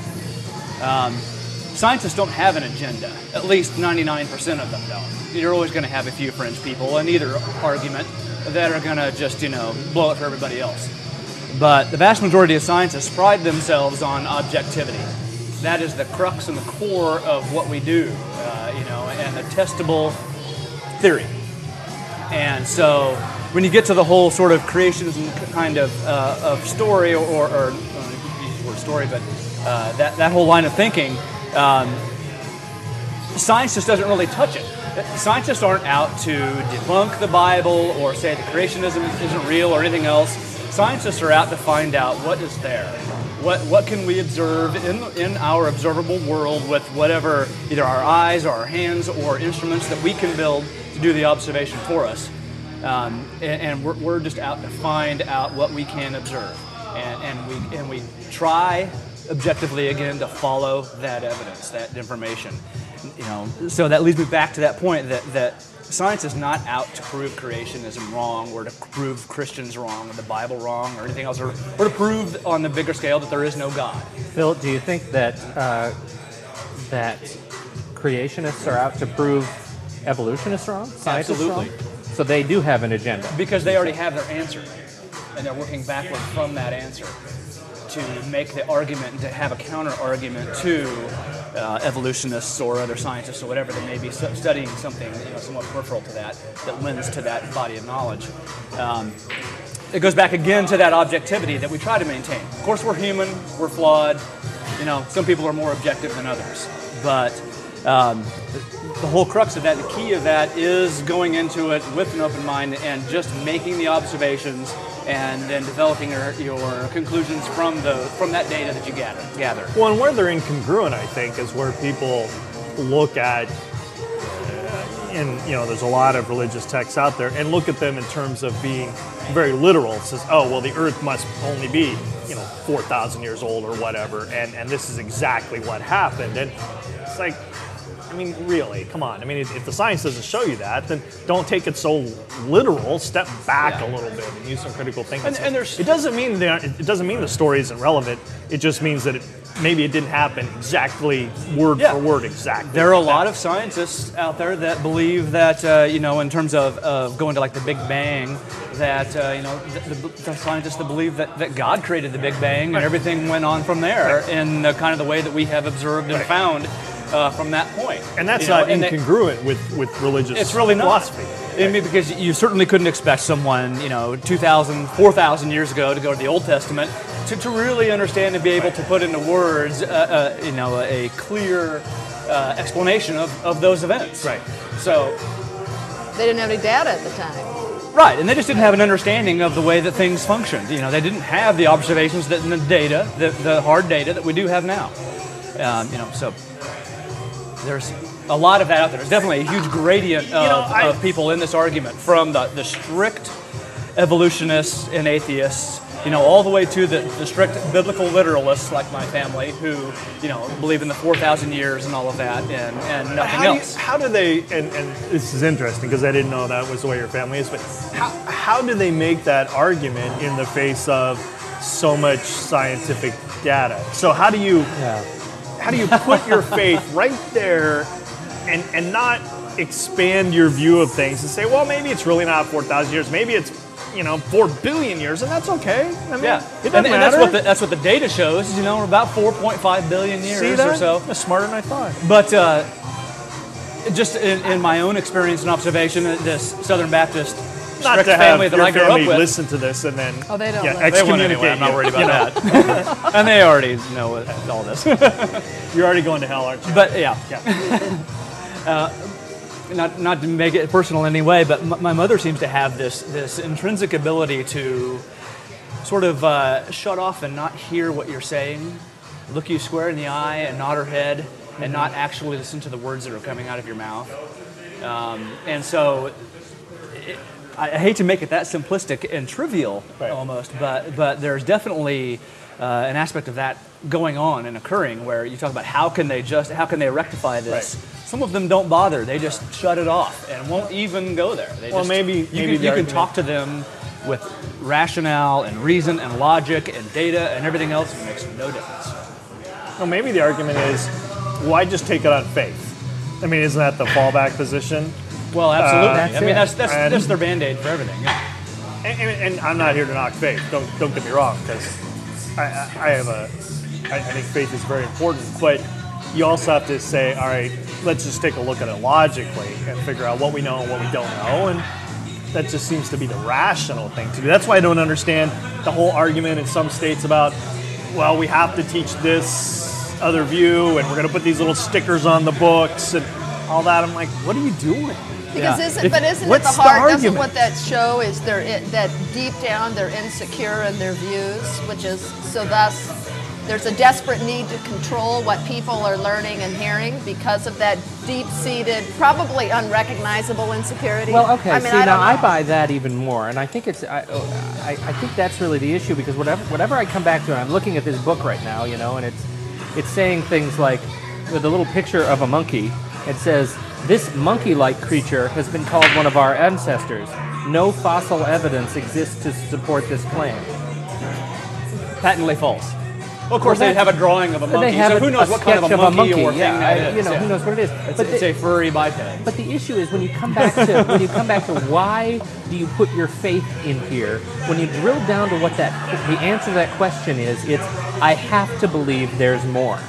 Um, scientists don't have an agenda. At least 99% of them don't. You're always going to have a few fringe people in either argument that are going to just, you know, blow it for everybody else. But the vast majority of scientists pride themselves on objectivity. That is the crux and the core of what we do, uh, you know, and a testable theory. And so when you get to the whole sort of creationism kind of, uh, of story, or, or, or uh, use the word story, but uh, that, that whole line of thinking, um, science just doesn't really touch it. Scientists aren't out to debunk the Bible or say that creationism isn't real or anything else. Scientists are out to find out what is there. What, what can we observe in, in our observable world with whatever, either our eyes or our hands or instruments that we can build to do the observation for us. Um, and and we're, we're just out to find out what we can observe. And, and, we, and we try objectively again to follow that evidence, that information. You know, so that leads me back to that point that, that science is not out to prove creationism wrong or to prove Christians wrong or the Bible wrong or anything else or, or to prove on the bigger scale that there is no God. Phil, do you think that uh, that creationists are out to prove evolutionists wrong? Scientists Absolutely. wrong? So they do have an agenda. Because they already have their answer, and they're working backward from that answer to make the argument and to have a counter argument to uh, evolutionists or other scientists or whatever that may be stu- studying something you know, somewhat peripheral to that, that lends to that body of knowledge. Um, it goes back again to that objectivity that we try to maintain. Of course, we're human, we're flawed. You know, some people are more objective than others, but um, the whole crux of that, the key of that, is going into it with an open mind and just making the observations and then developing your, your conclusions from the from that data that you gather. Gather. Well, and where they're incongruent, I think, is where people look at uh, and you know, there's a lot of religious texts out there, and look at them in terms of being very literal. It says, oh, well, the Earth must only be, you know, 4,000 years old or whatever, and and this is exactly what happened. And it's like, I mean, really, come on. I mean, if if the science doesn't show you that, then don't take it so literal. Step back Yeah. a little bit and use some critical thinking. And- and there's- it doesn't mean it doesn't mean the story isn't relevant. It just means that it, maybe it didn't happen exactly word Yeah. for word exactly. There are a lot of scientists out there that believe that, uh, you know, in terms of, of going to like the Big Bang, that, uh, you know, the, the, the scientists that believe that, that God created the Big Bang and everything went on from there in the kind of the way that we have observed and Right. found uh, from that point. and that's You know, not and they- incongruent with with religious. It's really not. philosophy. I mean, because you certainly couldn't expect someone, you know, 2,000, 4,000 years ago to go to the Old Testament to, to really understand and be able to put into words, uh, uh, you know, a clear uh, explanation of, of those events. Right. So, They didn't have any data at the time. right, and they just didn't have an understanding of the way that things functioned. You know, they didn't have the observations that and the data, the, the hard data that we do have now. Um, you know, so there's a lot of that out there. There's definitely a huge gradient of, know, I- of people in this argument, from the, the strict evolutionists and atheists, you know, all the way to the, the strict biblical literalists like my family, who you know believe in the 4,000 years and all of that, and, and nothing How do, you, else. how do they? And, and this is interesting because I didn't know that was the way your family is. But how how do they make that argument in the face of so much scientific data? So how do you? Yeah. How do you put your faith right there and and not expand your view of things and say, well, maybe it's really not 4,000 years, maybe it's you know 4 billion years, and that's okay. I mean, Yeah, it doesn't and, and that's what the, that's what the data shows. is, You know, we're about 4.5 billion years or so. That's smarter than I thought. But uh, just in, in my own experience and observation, uh, this Southern Baptist Not strict to have family that your I grew family up with, listen to this and then Oh, they don't yeah, listen. they won't excommunicate anyway. I'm not you, worried about that. and they already know all this. You're already going to hell, aren't you? But yeah, yeah. not not to make it personal in any way, but m- my mother seems to have this this intrinsic ability to sort of uh, shut off and not hear what you're saying, look you square in the eye and nod her head, and not actually listen to the words that are coming out of your mouth. Um, and so, it, I I hate to make it that simplistic and trivial Right. almost, but but there's definitely uh, an aspect of that going on and occurring where you talk about how can they just how can they rectify this. Right. Some of them don't bother; they just shut it off and won't even go there. They Well, just, maybe- you, maybe can, you can talk to them with rationale and reason and logic and data and everything else. It makes no difference. Well, maybe the argument is, why just take it on faith? I mean, isn't that the fallback position? Well, absolutely. Uh, that's I mean, that's that's, And- that's their band aid for everything. Yeah. And, and, and I'm not here to knock faith. Don't don't get me wrong, because I, I, I have a I, I think faith is very important. But you also have to say, all right, let's just take a look at it logically and figure out what we know and what we don't know. And that just seems to be the rational thing to do. That's why I don't understand the whole argument in some states about, well, we have to teach this other view, and we're going to put these little stickers on the books and all that. I'm like, what are you doing? Because Yeah. isn't, but isn't it the what's the heart? doesn't what that show is? They're it, that deep down they're insecure in their views, which is so thus there's a desperate need to control what people are learning and hearing because of that deep-seated, probably unrecognizable insecurity. Well, okay. I mean, see, I now don't I buy that even more, and I think it's. I, oh, I, I think that's really the issue because whatever, whatever I come back to, and I'm looking at this book right now, you know, and it's, it's saying things like, with a little picture of a monkey, it says, "This monkey-like creature has been called one of our ancestors. No fossil evidence exists to support this claim." Patently false. Well, of course, Well, they have a drawing of a monkey, have so a, who knows what kind of sketch a monkey, or yeah, thing that I- is. you know, yeah. who knows what it is. It's, But it's the- a furry biped. But the issue is when you come back to when you come back to why do you put your faith in here? When you drill down to what that the answer to that question is, it's I have to believe there's more.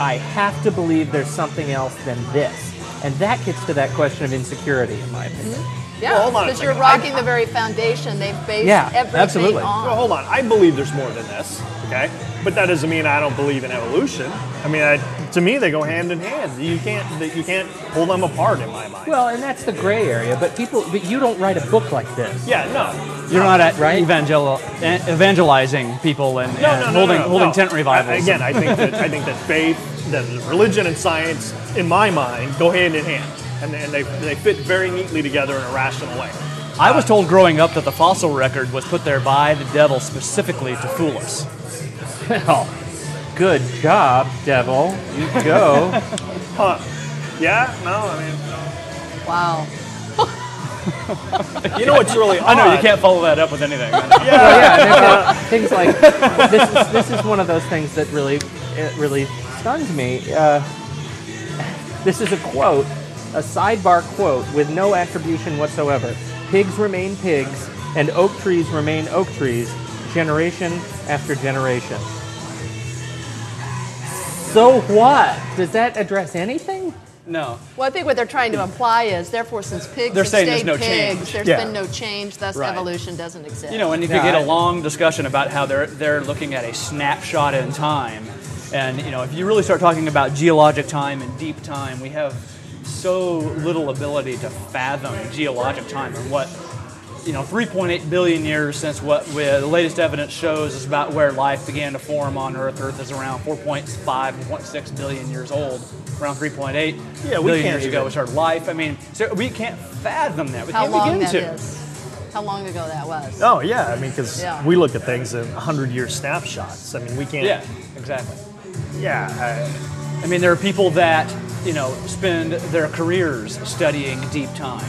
I have to believe there's something else than this. And that gets to that question of insecurity, in my mm-hmm. opinion. Yeah, Well, hold on a because you're second. rocking the very foundation they've based Yeah, everything absolutely. on. Well, hold on. I believe there's more than this, okay? But that doesn't mean I don't believe in evolution. I mean, I, to me, they go hand in hand. You can't you can't pull them apart in my mind. Well, and that's the gray area. But people, but you don't write a book like this. yeah, no. You're not at Right? evangel- evangelizing people and, No, and no, no, holding no, no, holding no. tent revivals. I- again, I think that I think that faith, that religion and science, in my mind, go hand in hand. and, and they, they fit very neatly together in a rational way. I was told growing up that the fossil record was put there by the devil specifically to fool us. Well, oh. Good job, devil. You go. Huh? Yeah? No, I mean, Wow. you know what's really I know you can't follow that up with anything. I know. Well, yeah, and things like this. Is, this is one of those things that really, it really stuns me. Uh, this is a quote, a sidebar quote with no attribution whatsoever. Pigs remain pigs, and oak trees remain oak trees, generation after generation. So what? Does that address anything? No. Well, I think what they're trying to imply is, therefore, since pigs They're have saying there's stayed no pigs, change. there's Yeah. been no change, thus Right. evolution doesn't exist. You know, and you could Yeah, get a I- long discussion about how they're they're looking at a snapshot in time, and you know, if you really start talking about geologic time and deep time, we have so little ability to fathom geologic time and what. You know, 3.8 billion years since what we, the latest evidence shows is about where life began to form on Earth. Earth is around 4.5, 4.6 billion years old. Around 3.8 Yeah, we billion can't years ago, even- we started life. I mean, so we can't fathom that. We how can't long begin that to. is. How long ago that was. Oh, yeah, I mean, because Yeah. we look at things in 100 year snapshots. I mean, we can't. Yeah, exactly. Yeah. I mean, there are people that you know spend their careers studying deep time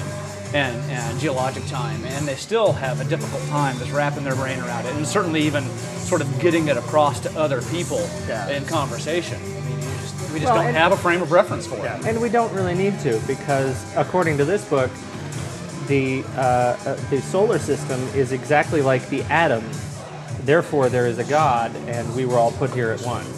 and, and geologic time, and they still have a difficult time just wrapping their brain around it, and certainly even sort of getting it across to other people Yeah. in conversation. I mean, just, we just Well, don't have a frame of reference for Yeah. it. And we don't really need to because, according to this book, the uh, uh, the solar system is exactly like the atom. Therefore, there is a God, and we were all put here at once.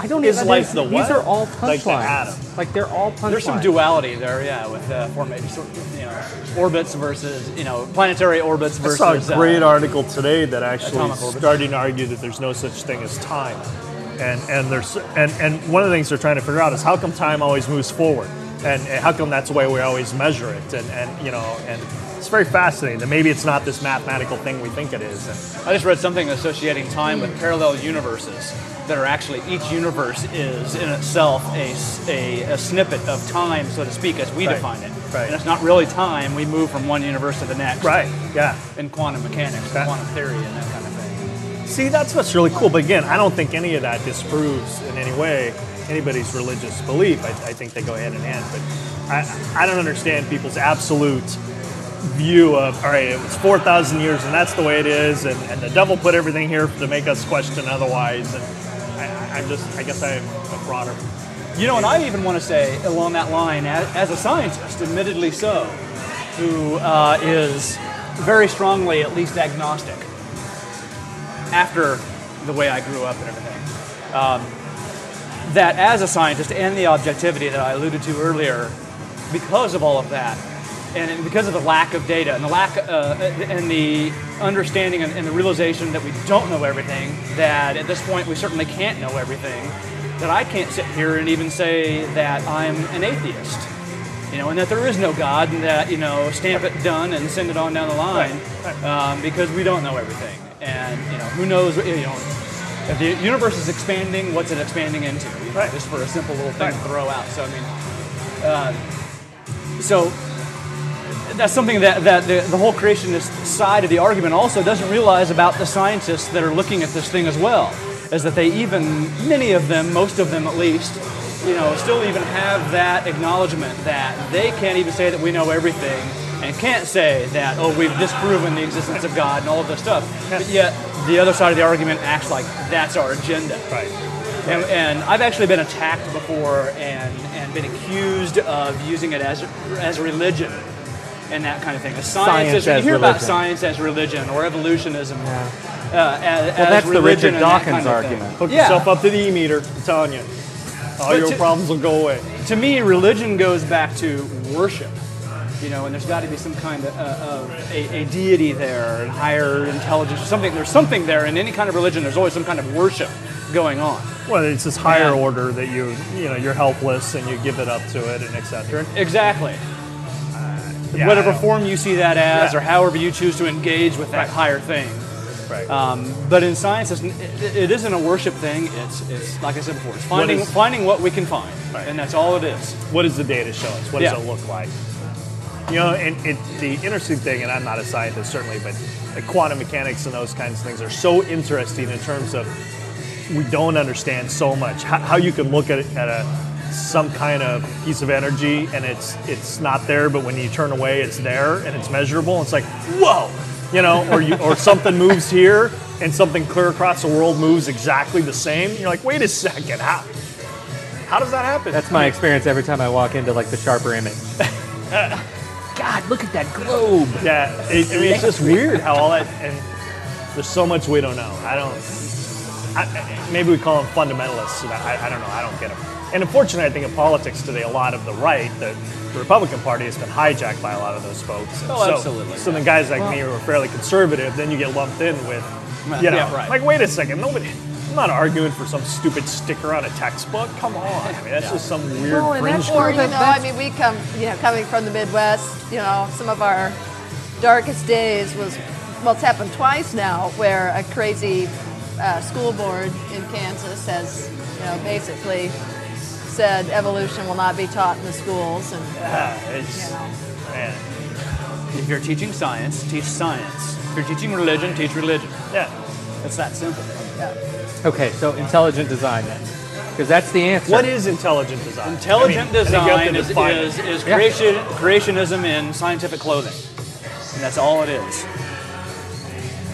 I don't Is even. like these- the These are all Like the atom. Like they're all punchlines. There's some duality there, yeah, with uh, formation, you know, orbits versus you know planetary orbits versus. I saw a great uh, article today that actually atomic orbits. starting to argue that there's no such thing as time, and and there's and and one of the things they're trying to figure out is how come time always moves forward, and, and how come that's the way we always measure it, and and you know and it's very fascinating that maybe it's not this mathematical thing we think it is, and I just read something associating time with parallel universes that are actually each universe is in itself a a snippet of time, so to speak, as we Right. define it. Right. And it's not really time. We move from one universe to the next. right, yeah. In quantum mechanics, That- quantum theory, and that kind of thing. See, that's what's really cool. But again, I don't think any of that disproves in any way anybody's religious belief. I, I think they go hand in hand. But I, I don't understand people's absolute view of, all right, it was 4,000 years and that's the way it is, and, and the devil put everything here to make us question otherwise. And I, I'm just, I guess I'm a broader. You know, and I even want to say along that line, as, as a scientist, admittedly so, who uh, is very strongly at least agnostic after the way I grew up and everything, um, that as a scientist and the objectivity that I alluded to earlier, because of all of that, and because of the lack of data and the lack uh, and the understanding and, and the realization that we don't know everything, that at this point we certainly can't know everything, that I can't sit here and even say that I'm an atheist, you know, and that there is no God, and that you know, stamp it done and send it on down the line, Right, Um, because we don't know everything, and you know, who knows, you know. If the universe is expanding, what's it expanding into? You know, Right. Just for a simple little thing Right. to throw out. So I mean, uh, so that's something that, that the, the whole creationist side of the argument also doesn't realize about the scientists that are looking at this thing as well, is that they even, many of them, most of them at least, you know, still even have that acknowledgement that they can't even say that we know everything and can't say that, oh, we've disproven the existence of God and all of this stuff. But yet, the other side of the argument acts like that's our agenda. Right. And, and I've actually been attacked before and, and been accused of using it as, as religion and that kind of thing. The science, Science is, you as hear about science as religion or evolutionism uh, as, Well, as that's the religion Richard Dawkins kind of thing. argument. Hook Yeah. yourself up to the E meter. I'm telling you, all But your to- problems will go away. To me, religion goes back to worship. You know, and there's got to be some kind of, uh, of a, a deity there, and higher intelligence, or something. There's something there in any kind of religion. There's always some kind of worship going on. Well, it's this higher Yeah. order that you, you know, you're helpless and you give it up to it and etc. Exactly. Yeah, Whatever form you see that as, Yeah. or however you choose to engage with that higher thing. Right. Um, but in science, it's, it, it isn't a worship thing. It's, it's like I said before, it's finding, is- finding what we can find, Right. and that's all it is. what does the data show us? What Yeah. does it look like? You know, and it, the interesting thing, and I'm not a scientist certainly, but quantum mechanics and those kinds of things are so interesting in terms of we don't understand so much. How, how you can look at it at a some kind of piece of energy and it's it's not there, but when you turn away, it's there and it's measurable. It's like whoa, you know, or you or something moves here and something clear across the world moves exactly the same. You're like, wait a second, how how does that happen? That's my experience every time I walk into like the sharper image. God, look at that globe. Yeah, it, I mean, it's just weird how all that, and there's so much we don't know. I don't, I, I- maybe we call them fundamentalists. I, I don't know, I don't get them. And unfortunately, I think in politics today, a lot of the right, the, the Republican Party has been hijacked by a lot of those folks. And Oh, so, absolutely. So then guys like me who are fairly conservative, then you get lumped in with, you know, Yeah, right. like, wait a second, nobody, I'm not arguing for some stupid sticker on a textbook. Come on. I mean, that's just some weird Well, and fringe that's Or you know, I mean, we come, you know, coming from the Midwest, you know, some of our darkest days was, well, it's happened twice now, where a crazy uh, school board in Kansas has, you know, basically said evolution will not be taught in the schools, and Yeah, it's, you know, man, If you're teaching science, teach science. If you're teaching religion, teach religion. yeah. It's that simple. yeah. Okay, so intelligent design then, because that's the answer. What is intelligent design? Intelligent I mean, I think you have design to is, define it. is, is Yeah. creation, creationism in scientific clothing. And that's all it is.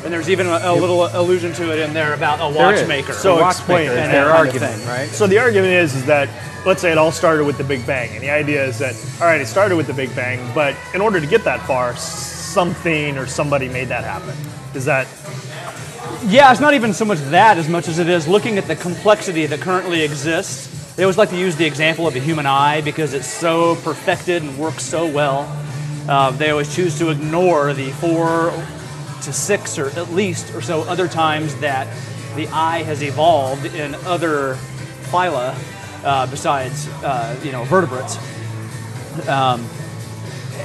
And there's even a, a little allusion to it in there about a There is. watchmaker. So explain watchmaker it. is And their that kind of argument, thing. right? So the argument is, is that let's say it all started with the Big Bang, and the idea is that all right, it started with the Big Bang, but in order to get that far, something or somebody made that happen. Is that Yeah, it's not even so much that as much as it is looking at the complexity that currently exists. They always like to use the example of the human eye because it's so perfected and works so well. Uh, they always choose to ignore the four to six or at least or so other times that the eye has evolved in other phyla uh, besides uh, you know vertebrates.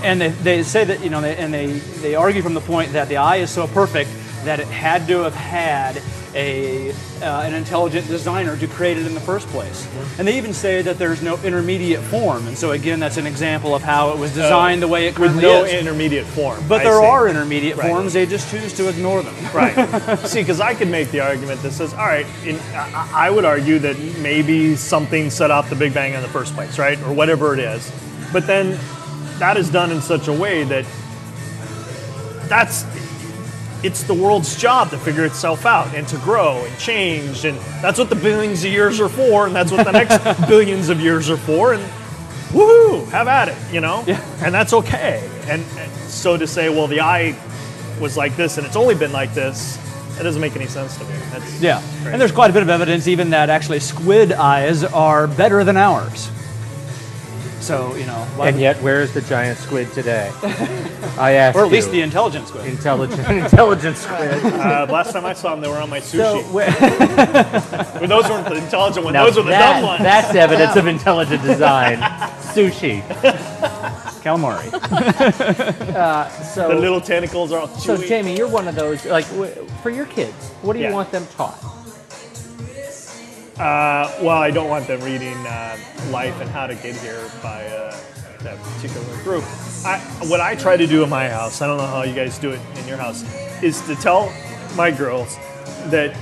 And they, they say that you know they, and they, they argue from the point that the eye is so perfect that it had to have had a uh, an intelligent designer to create it in the first place and they even say that there's no intermediate form and so again that's an example of how it was designed the way it with no is intermediate form? but I there see. are intermediate Right. forms they just choose to ignore them Right. See, because I could make the argument that says, all right, in, I, I would argue that maybe something set off the Big Bang in the first place, right, or whatever it is. But then that is done in such a way that that's it's the world's job to figure itself out and to grow and change, and that's what the billions of years are for, and that's what the next billions of years are for, and woohoo, have at it, you know? Yeah. And that's okay. And, and so to say, well, the eye was like this and it's only been like this, that doesn't make any sense to me. That's, yeah Right. and there's quite a bit of evidence even that actually squid eyes are better than ours so you know why And yet, where is the giant squid today? I asked or at least the you. intelligent squid intelligent intelligent squid. Uh, last time I saw them, they were on my sushi. wh- But those weren't the intelligent ones. now those were the that- dumb ones. that's evidence of intelligent design. Sushi. calamari So the little tentacles are all So. Jamie, you're one of those like w- for your kids. What do you Yeah. want them taught? Uh, well, I don't want them reading uh, Life and How to Get Here by uh, that particular group. I, what I try to do in my house, I don't know how you guys do it in your house, is to tell my girls that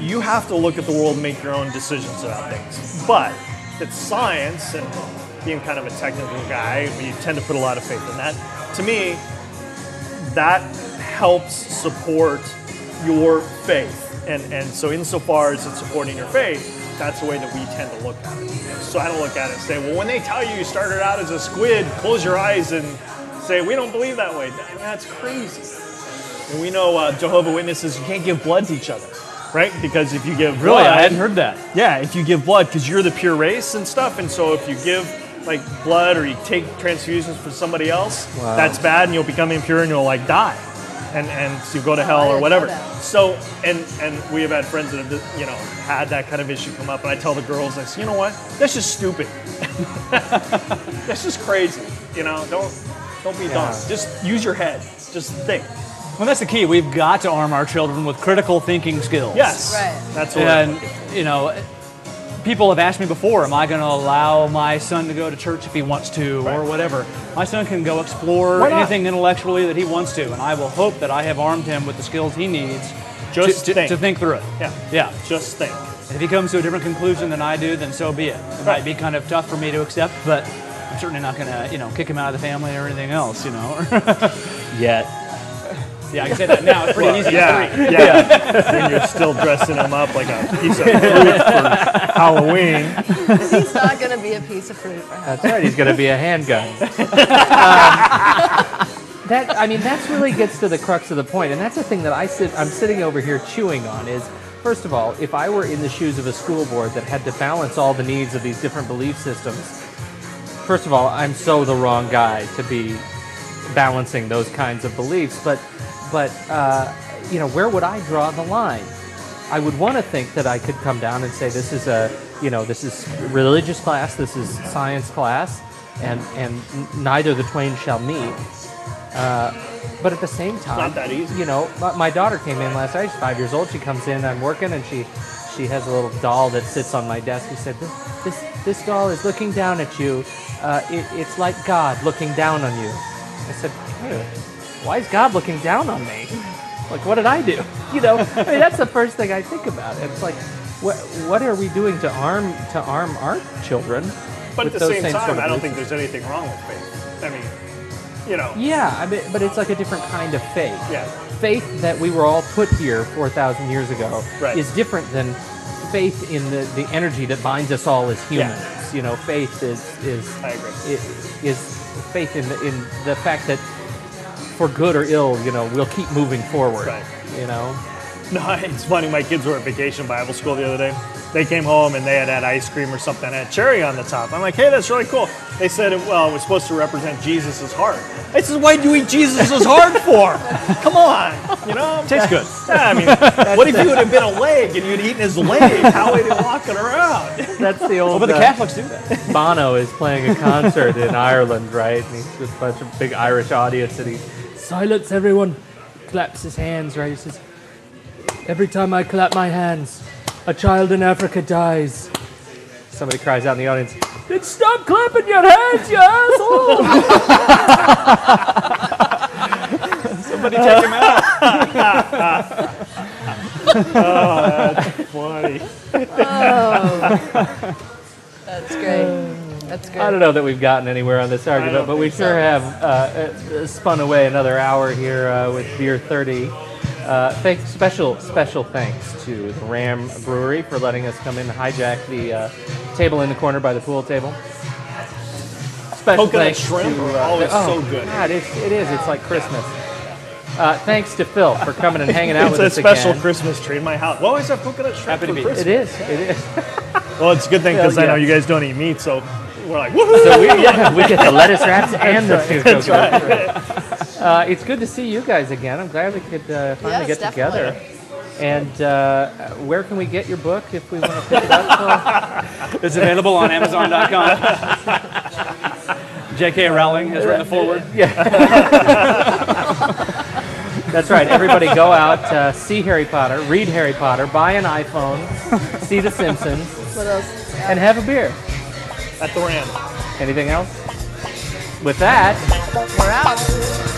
you have to look at the world and make your own decisions about things. But it's science, and being kind of a technical guy, you tend to put a lot of faith in that. To me, that helps support your faith. And, and so insofar as it's supporting your faith, that's the way that we tend to look at it. So I don't look at it and say, well, when they tell you you started out as a squid, close your eyes and say, we don't believe that way. That's crazy. And we know uh, Jehovah Witnesses, you can't give blood to each other, right? Because if you give really blood, i hadn't heard that yeah, if you give blood, because you're the pure race and stuff, and so if you give like blood or you take transfusions for somebody else, Wow. that's bad, and you'll become impure and you'll like die, and and you go to hell I or whatever. So and and we have had friends that have you know had that kind of issue come up, and I tell the girls, I say, you know what, that's just stupid, that's just crazy, you know, don't don't be dumb, just use your head, just think. Well, that's the key. We've got to arm our children with critical thinking skills. Yes. Right. That's what. I'm And, you know, people have asked me before, am I going to allow my son to go to church if he wants to or whatever? My son can go explore anything intellectually that he wants to, and I will hope that I have armed him with the skills he needs Just to, to, think. to think through it. Yeah. Yeah. Just think. And if he comes to a different conclusion than I do, then so be it. It might be kind of tough for me to accept, but I'm certainly not going to, you know, kick him out of the family or anything else, you know. Yet. Yeah, I can say that now. It's pretty easy. Yeah, yeah. when you're still dressing him up like a piece of fruit for Halloween. He's not going to be a piece of fruit for him. That's right. He's going to be a handgun. Um, that I mean, that's really gets to the crux of the point, and that's the thing that I sit. I'm sitting over here chewing on is. First of all, if I were in the shoes of a school board that had to balance all the needs of these different belief systems, first of all, I'm so the wrong guy to be balancing those kinds of beliefs. But, but uh, you know, where would I draw the line? I would want to think that I could come down and say this is a, you know, this is religious class, this is science class, and and neither the twain shall meet. Uh, but at the same time, not that easy. You know, my, my daughter came in last night. She's five years old. She comes in. I'm working, and she she has a little doll that sits on my desk. She said, "This this, this doll is looking down at you. Uh, it, it's like God looking down on you." I said, "Ew, "Why is God looking down on me? Like, what did I do?" You know, I mean, that's the first thing I think about. It's like, what what are we doing to arm to arm our children? But at the same time, sort of I don't think there's anything wrong with faith. I mean, you know, Yeah, I mean, but it's like a different kind of faith. Yeah. Faith that we were all put here 4,000 years ago Right. is different than faith in the, the energy that binds us all as Yeah. humans. You know, faith is is I agree. i- is faith in the, in the fact that for good or ill, you know, we'll keep moving forward. Right. You know. No, it's funny. My kids were at vacation Bible school the other day. They came home and they had had ice cream or something that had cherry on the top. I'm like, hey, that's really cool. They said, well, it was supposed to represent Jesus' heart. I said, why do you eat Jesus' heart for? Come on. You know? Tastes good. Yeah, I mean, what if you would have been a leg and you'd eaten his leg? How would he walking around? That's the old. But the uh, Catholics do that. Bono is playing a concert in Ireland, right? And he's with a bunch of big Irish audience, and he silence everyone, claps his hands, raises. "Every time I clap my hands, a child in Africa dies." Somebody cries out in the audience, "Then stop clapping your hands, you asshole!" Somebody take him out. Oh, that's funny. Oh, That's great. That's great. I don't know that we've gotten anywhere on this argument, but we sure so. have uh, uh, spun away another hour here uh, with Beer:30. Uh, thank, special, special thanks to the Ram Brewery for letting us come in and hijack the uh, table in the corner by the pool table. Special Coconut thanks shrimp to, are uh, always oh, so good. God, it's, it is. It's like Christmas. Uh, thanks to Phil for coming and hanging out with us. It's with a special again. Christmas tree in my house. Well, always have coconut shrimp Happy to for be. Christmas. It is. It is. Well, it's a good thing because Hell I know you guys don't eat meat, so we're like, woohoo! So we, yeah, we get the lettuce wraps and the two coconuts. Uh, it's good to see you guys again. I'm glad we could uh, finally Yes, get together. definitely. And uh, where can we get your book if we want to pick it up? It's available on Amazon.com. J.K. Rowling has written the forward. Yeah. That's right. Everybody go out, uh, see Harry Potter, read Harry Potter, buy an iPhone, see The Simpsons, What else? and have a beer. At the Ram. Anything else? With that, We're out.